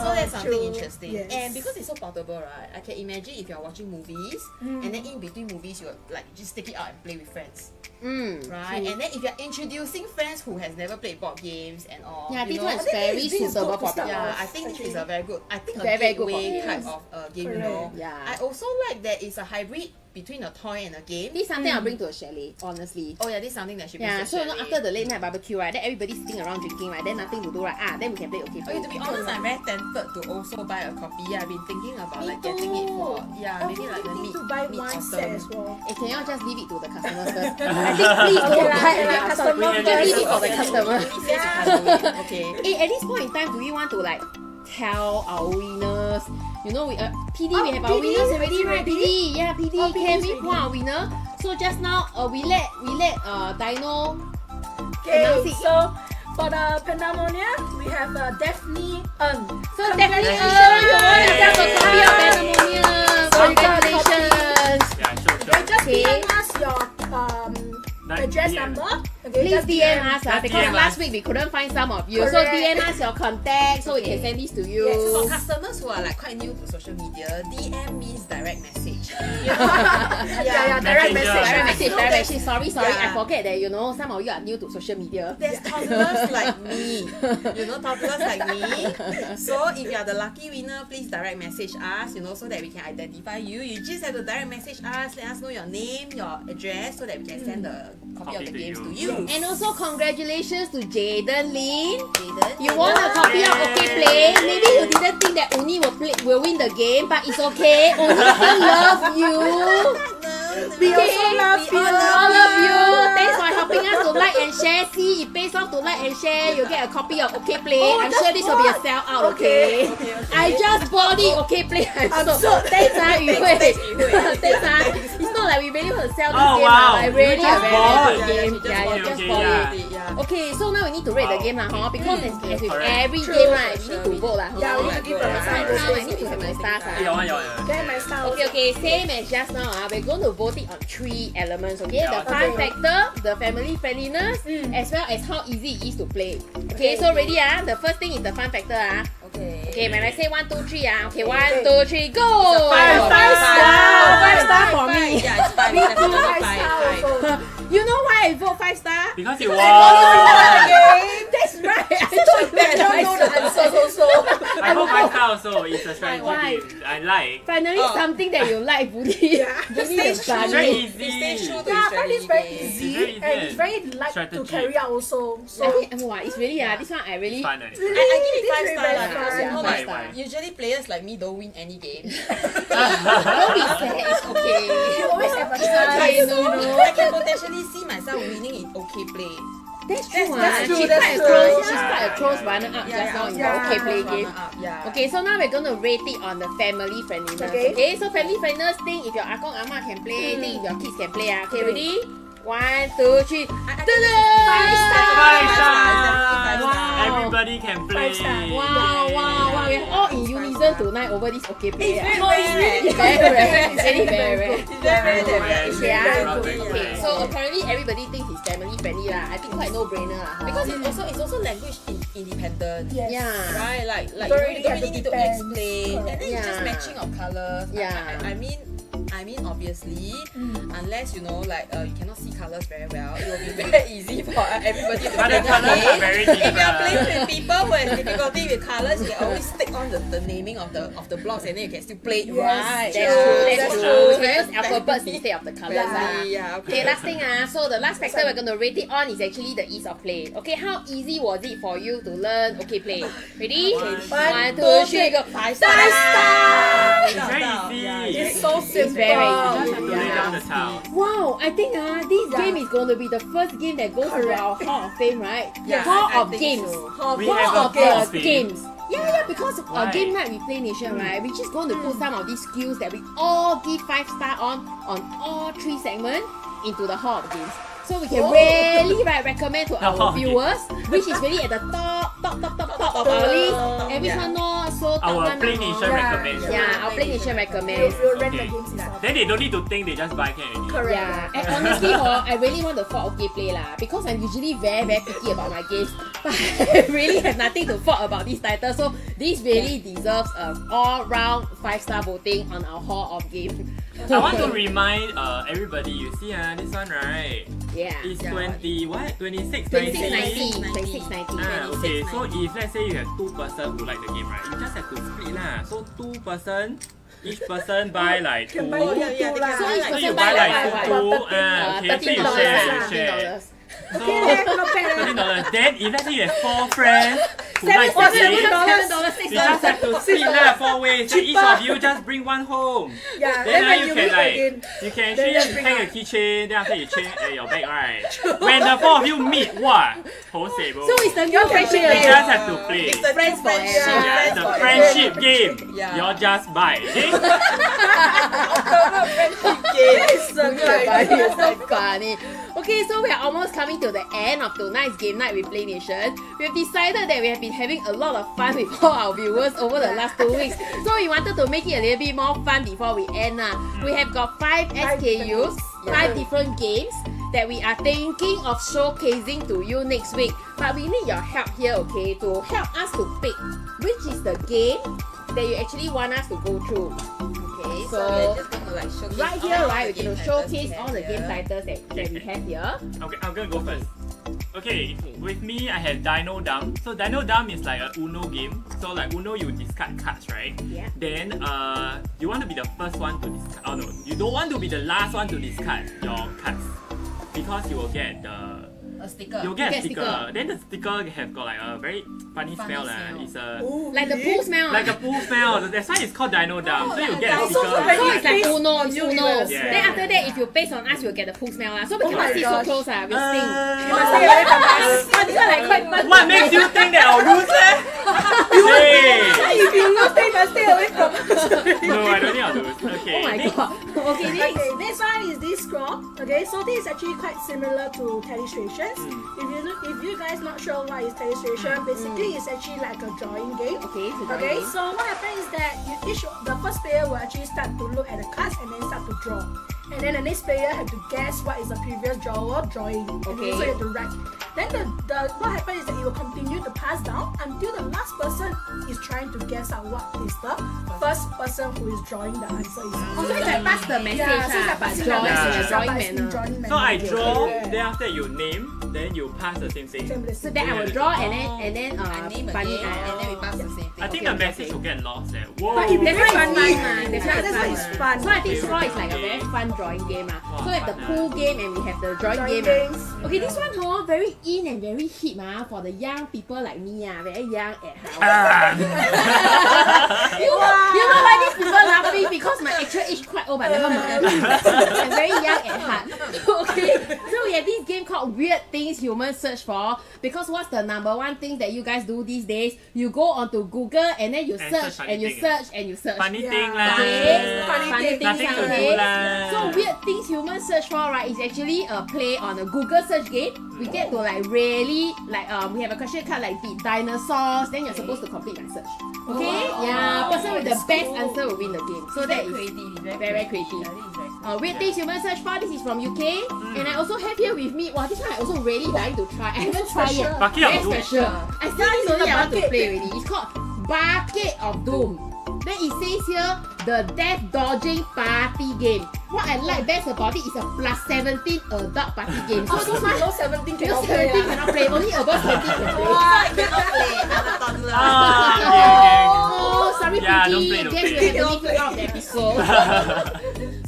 So Oh, that's something true. interesting. Yes. And because it's so portable, right? I can imagine if you're watching movies and then in between movies you like just take it out and play with friends. Mm. Right, and then if you're introducing friends who has never played board games and all, Yeah, you this know, one I is think very this suitable for start people. Yeah, I think this is a very good. I think a Very, very good for type of uh, game. You know. Yeah. I also like that it's a hybrid between a toy and a game. This is something I'll bring to a chalet, honestly. Oh yeah, this is something that should be. Yeah, said so you know, after the late night barbecue, right, then everybody sitting around drinking, right, then nothing to do, right, ah, then we can play okay. Okay, to be honest, I'm very tempted to also buy a copy. Yeah, I've been thinking about like getting it for yeah, I'm maybe like the thinking mid to buy mid one set as autumn. well. Eh, can you just leave it to the customers first? I think please Okay don't buy okay lah, it. customer Just first. leave it for the customer. Only says you can't do it. Okay. Eh, at this point in time, do we want to like tell our winners? You know, we uh, PD Oh, we have our winners already, right? PD, yeah, PD. Oh, PD can we put our winner? So just now, uh, we let we let uh Dino. Okay, so for the Pandamonia, we have uh, Daphne Ng. So definitely, uh, you want yourself a copy of Pandamonium. So you got a copy. Congratulations. Yeah, sure, Okay, sure. just Okay. DM us your um, address DM. number. Okay, Please just DM us uh, because DM last us. week we couldn't find some of you. So DM us your contact so we can send this to you. Yes. For customers who are like quite new to social media, DM means direct message. yeah, yeah, direct Messenger. message. Direct right? message, direct there's- message. Sorry, sorry. I forget that you know some of you are new to social media. There's toddlers like me, you know, toddlers like me. So if you are the lucky winner, please direct message us, you know, so that we can identify you. You just have to direct message us, let us know your name, your address, so that we can send the copy, Copy of the to games you. to you. And also congratulations to Jaden Lin. Jaden, You won a copy of OK Play. Maybe you didn't think that Uni will play will win the game, but it's okay. Uni still love you. We Okay, also love we you. all love you. Thanks for helping us to like and share. See, it pays off to like and share. You get a copy of OK Play. Oh, I'm sure this will be a bought. sell out. Okay. Okay, I just bought it. OK Play. I'm, I'm so, so- thanks ah, Yu Hui. Thanks, Yu Thanks ah. It's not like we really want to sell this Oh, game. wow. ah. Like really a just bought. very good game. Yeah, Yeah, yeah, you just okay, bought just quality. Yeah. Okay, so now we need to rate the game lah, huh? Mm, because as, as with every game right, we need to vote lah. Yeah, we need to give our stars. I need to have my stars. Ah. Yeah, yeah, my stars. Okay, okay, same as just now. Ah, we're going to vote it on three elements. Okay, the fun factor, the family friendliness, mm. as well as how easy it is to play. Okay, so ready ah? The first thing is the fun factor ah. Okay. Okay, when I say one, two, three, ah. Okay, one, two, three, go. Five star. Five star for me. Yeah, five. Me you know why I vote five star? Because you I won. That's right. I told you I don't know the answers also. I hope my car also is a strategy Why? I like. Finally, Oh. something that you like, Budi. Yeah. Budi It is stays. It's very easy. It stays true Yeah, I his find strategy it's very easy and it's very light Strategy. to carry out also. So I think, wow, it's really ah. This one I really. Fun, eh? I, I give it five star very lah fun. because Why, why? usually players like me don't win any game. Don't be sad. It's okay. you always have a Okay, chance. no, no. I can potentially see myself winning in OK Play. That's true. That's- ah. that's true, She's that's quite a true. close. Yeah, She's quite a close yeah, runner up yeah. just now in the okay play game. up, yeah. Okay, so now we're going to rate it on the family friendliness. Okay. Okay, so family friendliness thing if your akong ama can play, Mm. think if your kids can play. ah. Okay, Okay. ready? One, two, three. I, I think Ta-da! Five star. Five Five star. star, definitely five Wow. Everybody can play. Wow, wow, wow. We're all in unison tonight over this OK Play. It's very It's very rare. It's really very rare. It's very, very, very, It's Yeah. very very good. good. Yeah. So apparently everybody thinks it's family friendly lah. I think quite no brainer lah. huh? because it's also it's also language in, independent. Yes. yeah. Right, like like Don't you, know, don't really really need to depend. explain, and then it's just matching of colors. Yeah. I, I I mean, obviously, unless you know, like uh, you cannot see colors very well, it will be very easy for everybody to But play the the colors are game. very If you are playing with people who have difficulty with colors, you can always stick on the, the naming of the of the blocks, and then you can still play it Yes, right. That's Yeah, true. That's that's true. true. So use alphabets instead of the colors. Yeah. ah. Yeah, Okay, okay. last thing ah. So the last factor we're gonna rate it on is actually the ease of play. Okay, how easy was it for you to learn OK Play? Ready? One, One, two, two, three, go. Five Five star. It's very easy. It's so simple. very Just easy. have to lay down the tile. Wow, I think ah, this Yeah. game is going to be the first game that goes to our Hall of Fame, right? Yeah, Hall I- I of think Games. so. We Hall of Hall the of games. Yeah, yeah, because Why? a game night we play nation, right? We just going to put some of these skills that we all give five star on on all three segments into the Hall of Games. So we can Oh. really right recommend to our of Games. viewers, which is really at the top, top, top, top, top of our list, uh, and which Yeah. one not so top Our one Play Nation hor. Yeah. recommends. Yeah, our Play Nation We'll, recommends. we'll rent the games itself. Then they don't need to think, they just buy can already. Correct. Yeah, and honestly, hor, I really want to fault OK Play lah because I'm usually very very picky about my games, but I really have nothing to fault about this title. So this really deserves a all round five star voting on our Hall of Game. I want to remind uh, everybody, you see uh, this one right? Yeah. is Yeah. 20 what? 26, 26, 90? 90. 26, 90. Ah, okay, so if let's say you have two person who like the game, right, you just have to split lah. So two person, each person buy like two. Can buy Oh, yeah, yeah, two lah. So each buy So you buy buy like like what, two, ah, Uh, okay, so you share, you share. So, Okay, leh, not bad. thirteen dollars. Then if let's say you have four friends who Seven like seven dollars. Seven dollars, six you just have to split lah four ways. Then each of you just bring one home. Yeah, Then then now you you can meet like again, you can then just actually bring hang a keychain. Then after you chain at your bag, right? When the four of you meet, what? Hosei, bro. So it's the new friendship play. You just have to play. It's the Friends new friendship. forever. Yeah, Friends it's a friendship game. Yeah. You're just buy. Okay? friendship game. It's a good Funny, so funny. Okay, so we are almost coming to the end of tonight's game night with Play Nation. We have decided that we have been having a lot of fun with all our viewers over the last two weeks. So we wanted to make it a little bit more fun before we end. lah. We have got five SKUs, five different games that we are thinking of showcasing to you next week. But we need your help here, okay, to help us to pick which is the game that you actually want us to go through. Okay, So we're just gonna like showcase Right here, right, we're going to showcase all the game here. titles that, that we have here. Okay, I'm gonna go first. Okay, with me I have Dino Dump. So Dino Dump is like a Uno game. So like Uno you discard cards, right? Yeah. Then uh you want to be the first one to discard. Oh no, you don't want to be the last one to discard your cards because you will get the A sticker. you'll get You a get sticker. sticker. Then the sticker have got like a very funny, Funny smell. lah. smell. It's a Ooh, Like the really? pool smell. like a ah. pool smell. That's why it's called Dino Dump. so you get a sticker. Dump. So it's like Based Uno, it's Uno. universe. Yeah. Then after that, if you paste on us, you'll get the pool smell. lah. So we Oh cannot my sit so close. ah. We'll sting. You must stay away from us. But this one like quite fun. What makes you think that I'll lose eh? hey! If you lose, then you must stay away from us. No, I don't think I'll lose. Okay. Oh my next. god. Okay, next. Okay, next one is this Scrawl. Okay, so this is actually quite similar to Telestrations. If you look, if you guys not sure what is Telestration, basically it's actually like a drawing game. Okay, so Okay, okay. so what happens is that you each the first player will actually start to look at the cards and then start to draw. And then the next player have to guess what is the previous drawer drawing. Okay. so you have to write. Then the, the what happens is that it will continue to pass down until the last person is trying to guess out what is the first person who is drawing the answer is. Also, it's like pass the message, Yeah, so it's ah, like passing drawing the in a message, drawing but it's in manner. drawing So I draw, Yeah. then after you name, then you pass the same thing. Same So then I will draw and then and then I uh, name bunny again, eye. and then we pass the same thing. I think Okay, the message okay. will get lost there. Whoa! But if That's why it's fun, Funny. ah. That's why Yeah, it's that's why fun. it's ah. fun. So I think Okay, Scrawl is like a very fun drawing game. Ah. So we have the pool game and we have the drawing, Drawing game. ah. Okay, this one oh, very in and very hip ah, for the young people like me, ah, very young at heart. Ah. you, know, you know why these people laughing? Because my actual age quite old, but never mind. I'm very young at heart. okay, so we have this game called Weird Things Humans Search For. Because what's the number one thing that you guys do these days? You go onto Google and then you And search search and you thing. search and you search. Funny Yeah. thing lah. Okay, Funny funny thing. things Nothing to do okay. lah. So weird things humans search for right is actually a play on a Google search game. We get to like really like um we have a question card like beat dinosaurs. Then you're supposed to complete my search. Okay, yeah. Person with the best answer will win the game. So that is creative, very, very creative. Yeah, this is very uh, weird things humans search for. This is from UK, and I also have here with me. Wow, this one I also really dying to try. I haven't tried yet. Bucket of Very special. I still this only I want to play already. It's called Bucket of Doom. Then it says here the death dodging party game. What I like best about it is a plus 17 adult party game. So Oh, so this one below 17 below cannot play 17 cannot play, only above 20 can play. Oh, I cannot play. I'm a toddler. Ah, okay, okay. Oh, sorry, Yeah, Pinky. don't play, don't Guess play. we have to leave you out of the episode.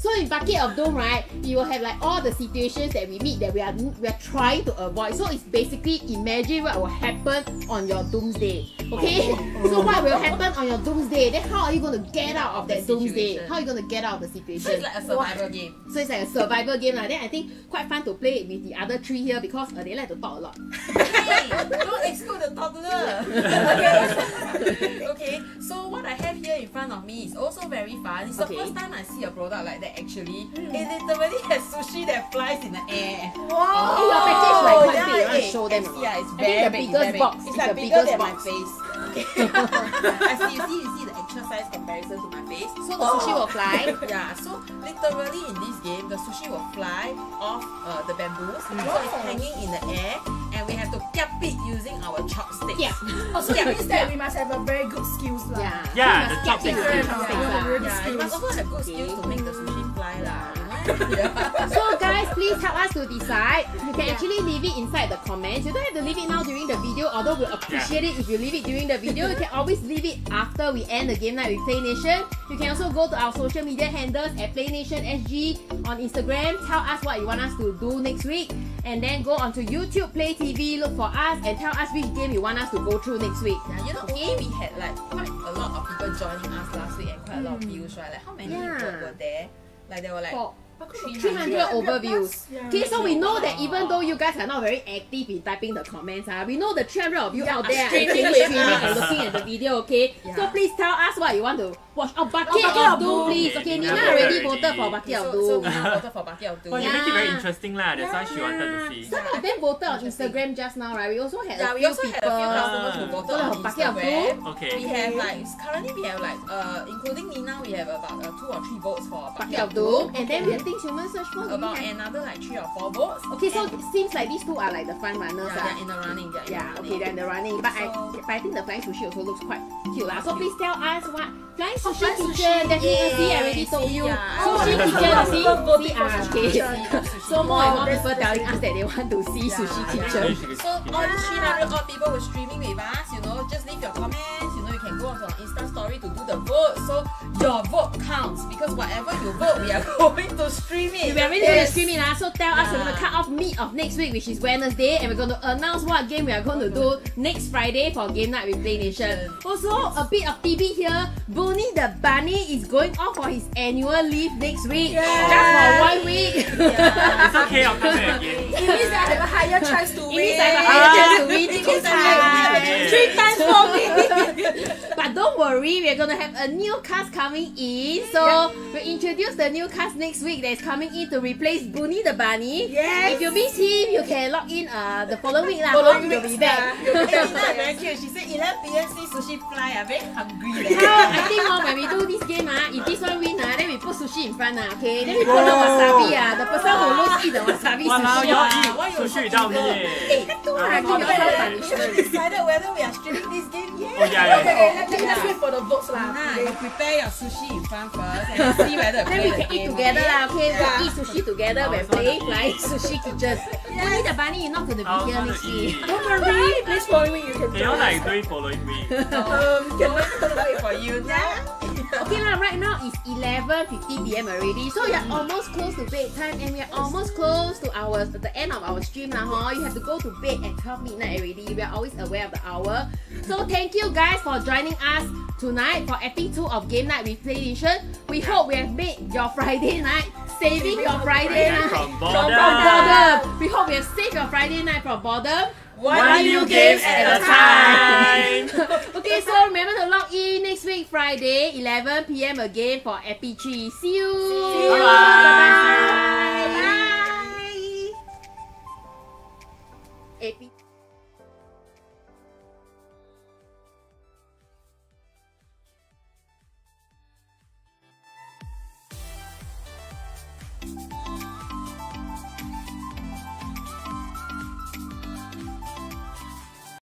So in Bucket of Doom, right, you will have like all the situations that we meet that we are we are trying to avoid. So it's basically imagine what will happen on your doomsday. Okay? So what will happen on your doomsday? Then how are you gonna get out of that doomsday? How are you gonna get out of the situation? So it's like a survival game. So it's like a survival game lah. Then I think quite fun to play with the other three here because uh, they like to talk a lot. Hey, don't exclude the toddler. okay. okay. So what I have here in front of me is also very fun. It's the first time I see a product like that actually. It literally has sushi that flies in the air. Wow. Eh, your package like quite yeah, big. You want to show them? it's- Yeah, it's very think the big, biggest box big. is It's the like bigger biggest than box. my face. I see, you see, you see the actual size comparison to my face. So the sushi will fly. Yeah, so literally in this game, the sushi will fly off uh, the bamboos. So it's hanging in the air, and we have to piap it using our chopsticks. Yeah. Also, that means that we must have a very good skills lah. Yeah. Yeah, the you must chopsticks get is it. good. Chopsticks lah. Really Yeah, you skills. must also have good skills to make the sushi fly lah. You know, So guys, please help us to decide. You can actually leave it inside the comments. You don't have to leave it now during the video, although we'll appreciate it if you leave it during the video. You can always leave it after we end the game night with Play Nation. You can also go to our social media handles at Play Nation SG on Instagram. Tell us what you want us to do next week. And then go onto YouTube, Play TV, look for us, and tell us which game you want us to go through next week. Yeah, you know, A, we had like quite a lot of people joining us last week and quite a lot of mm. views, right? Like how many Yeah. people were there? Like there were like For 300. 300 overviews. Yeah. Okay, so we know that even though you guys are not very active in typing the comments, uh, we know the 300 of you Yeah, out there are streaming streaming and looking at the video, okay? Yeah. So please tell us what you want to watch. Oh, Bucket, Bucket of of Doom, Doom. please. Okay, Nina Nina already voted voted for already. Bucket of so, so Doom. we now voted for Bucket of Doom. Well, you make it very interesting lah. That's why she wanted to see. Some of them voted on Instagram just now, right? We also had Yeah, a we few also people. had a few customers who voted voted on for Bucket of Instagram. Doom. Okay. We have like currently we have like uh including Nina we have about uh, two or three votes for Bucket of Doom. And then we have things human search for. do About have- another like three or four votes. Okay, so it seems like these two are like the front runners. yeah, ah. they're in the running. They're Yeah, okay, running. they're in the running. But I, but I think the flying sushi also looks quite cute lah. So please tell us what flying sushi flying kitchen. sushi, Definitely, I already told you. yeah. Sushi Oh, kitchen, yeah. see, People voting see, ah, okay. So more and more people telling us that they want to see Yeah, sushi yeah. kitchen. So all these 300 odd people were streaming with us, you know, just leave your comments, you know, you can go onto our Insta story to do the vote. So your vote counts because whatever you vote, we are going to stream it. We are really going to Yes. stream it ah. So tell us we're going to cut off mid of next week, which is Wednesday, and we're going to announce what game we are going to do next Friday for game night with Play Nation. Also, a bit of TV here. Bonnie the bunny is going off for his annual leave next week, just for one week. Yeah. It's okay, I'll come back again. It means that I have a higher chance to It win. means I have a higher chance to win It this means I have a higher time. chance. Three times for me. But don't worry, we're gonna have a new cast coming in. So we'll introduce the new cast next week that's coming in to replace Booney the Bunny. Yes. If you miss him, you can log in uh the following week lah. Following He'll weeks, be back. yeah. You'll be back. Very cute. She said 11 p.m. see sushi fly. I'm very hungry. leh. Now, I think oh, when we do this game ah, if this one win ah, then we put sushi in front ah, okay? Then we put the wasabi ah. The person who lose eat the wasabi Walao, sushi. you all. Why eat you sushi so without me evil? eh. Hey, Two ah, give Not yourself bad. We punishment. haven't decided whether we are streaming this game yet. Oh, yeah, Okay, yeah. okay, let- let- let's wait for the votes lah. Okay. prepare your sushi in front first and see whether Then we can eat together lah, okay? We'll eat sushi together I when always want playing to flying eat. sushi kitchen. Only the bunny is not gonna be here want next week. Don't worry, please follow me. You can Can you join like us. do following me? Um, can wait for you now. Okay lah, right now it's 11:50 p.m. already, so we are almost close to bedtime and we are almost close to our the end of our stream lah. Huh? You have to go to bed at 12 midnight already. We are always aware of the hour. So thank you guys for joining us tonight for epic 2 of Game Night with Play Nation. We hope we have made your Friday night, saving your Friday night From boredom. We hope we have saved your Friday night from boredom. One new game at a time. okay, so remember to log in next week, Friday, 11 p.m. again for Epi See you. See you. Bye. Bye. Bye. Bye. Bye.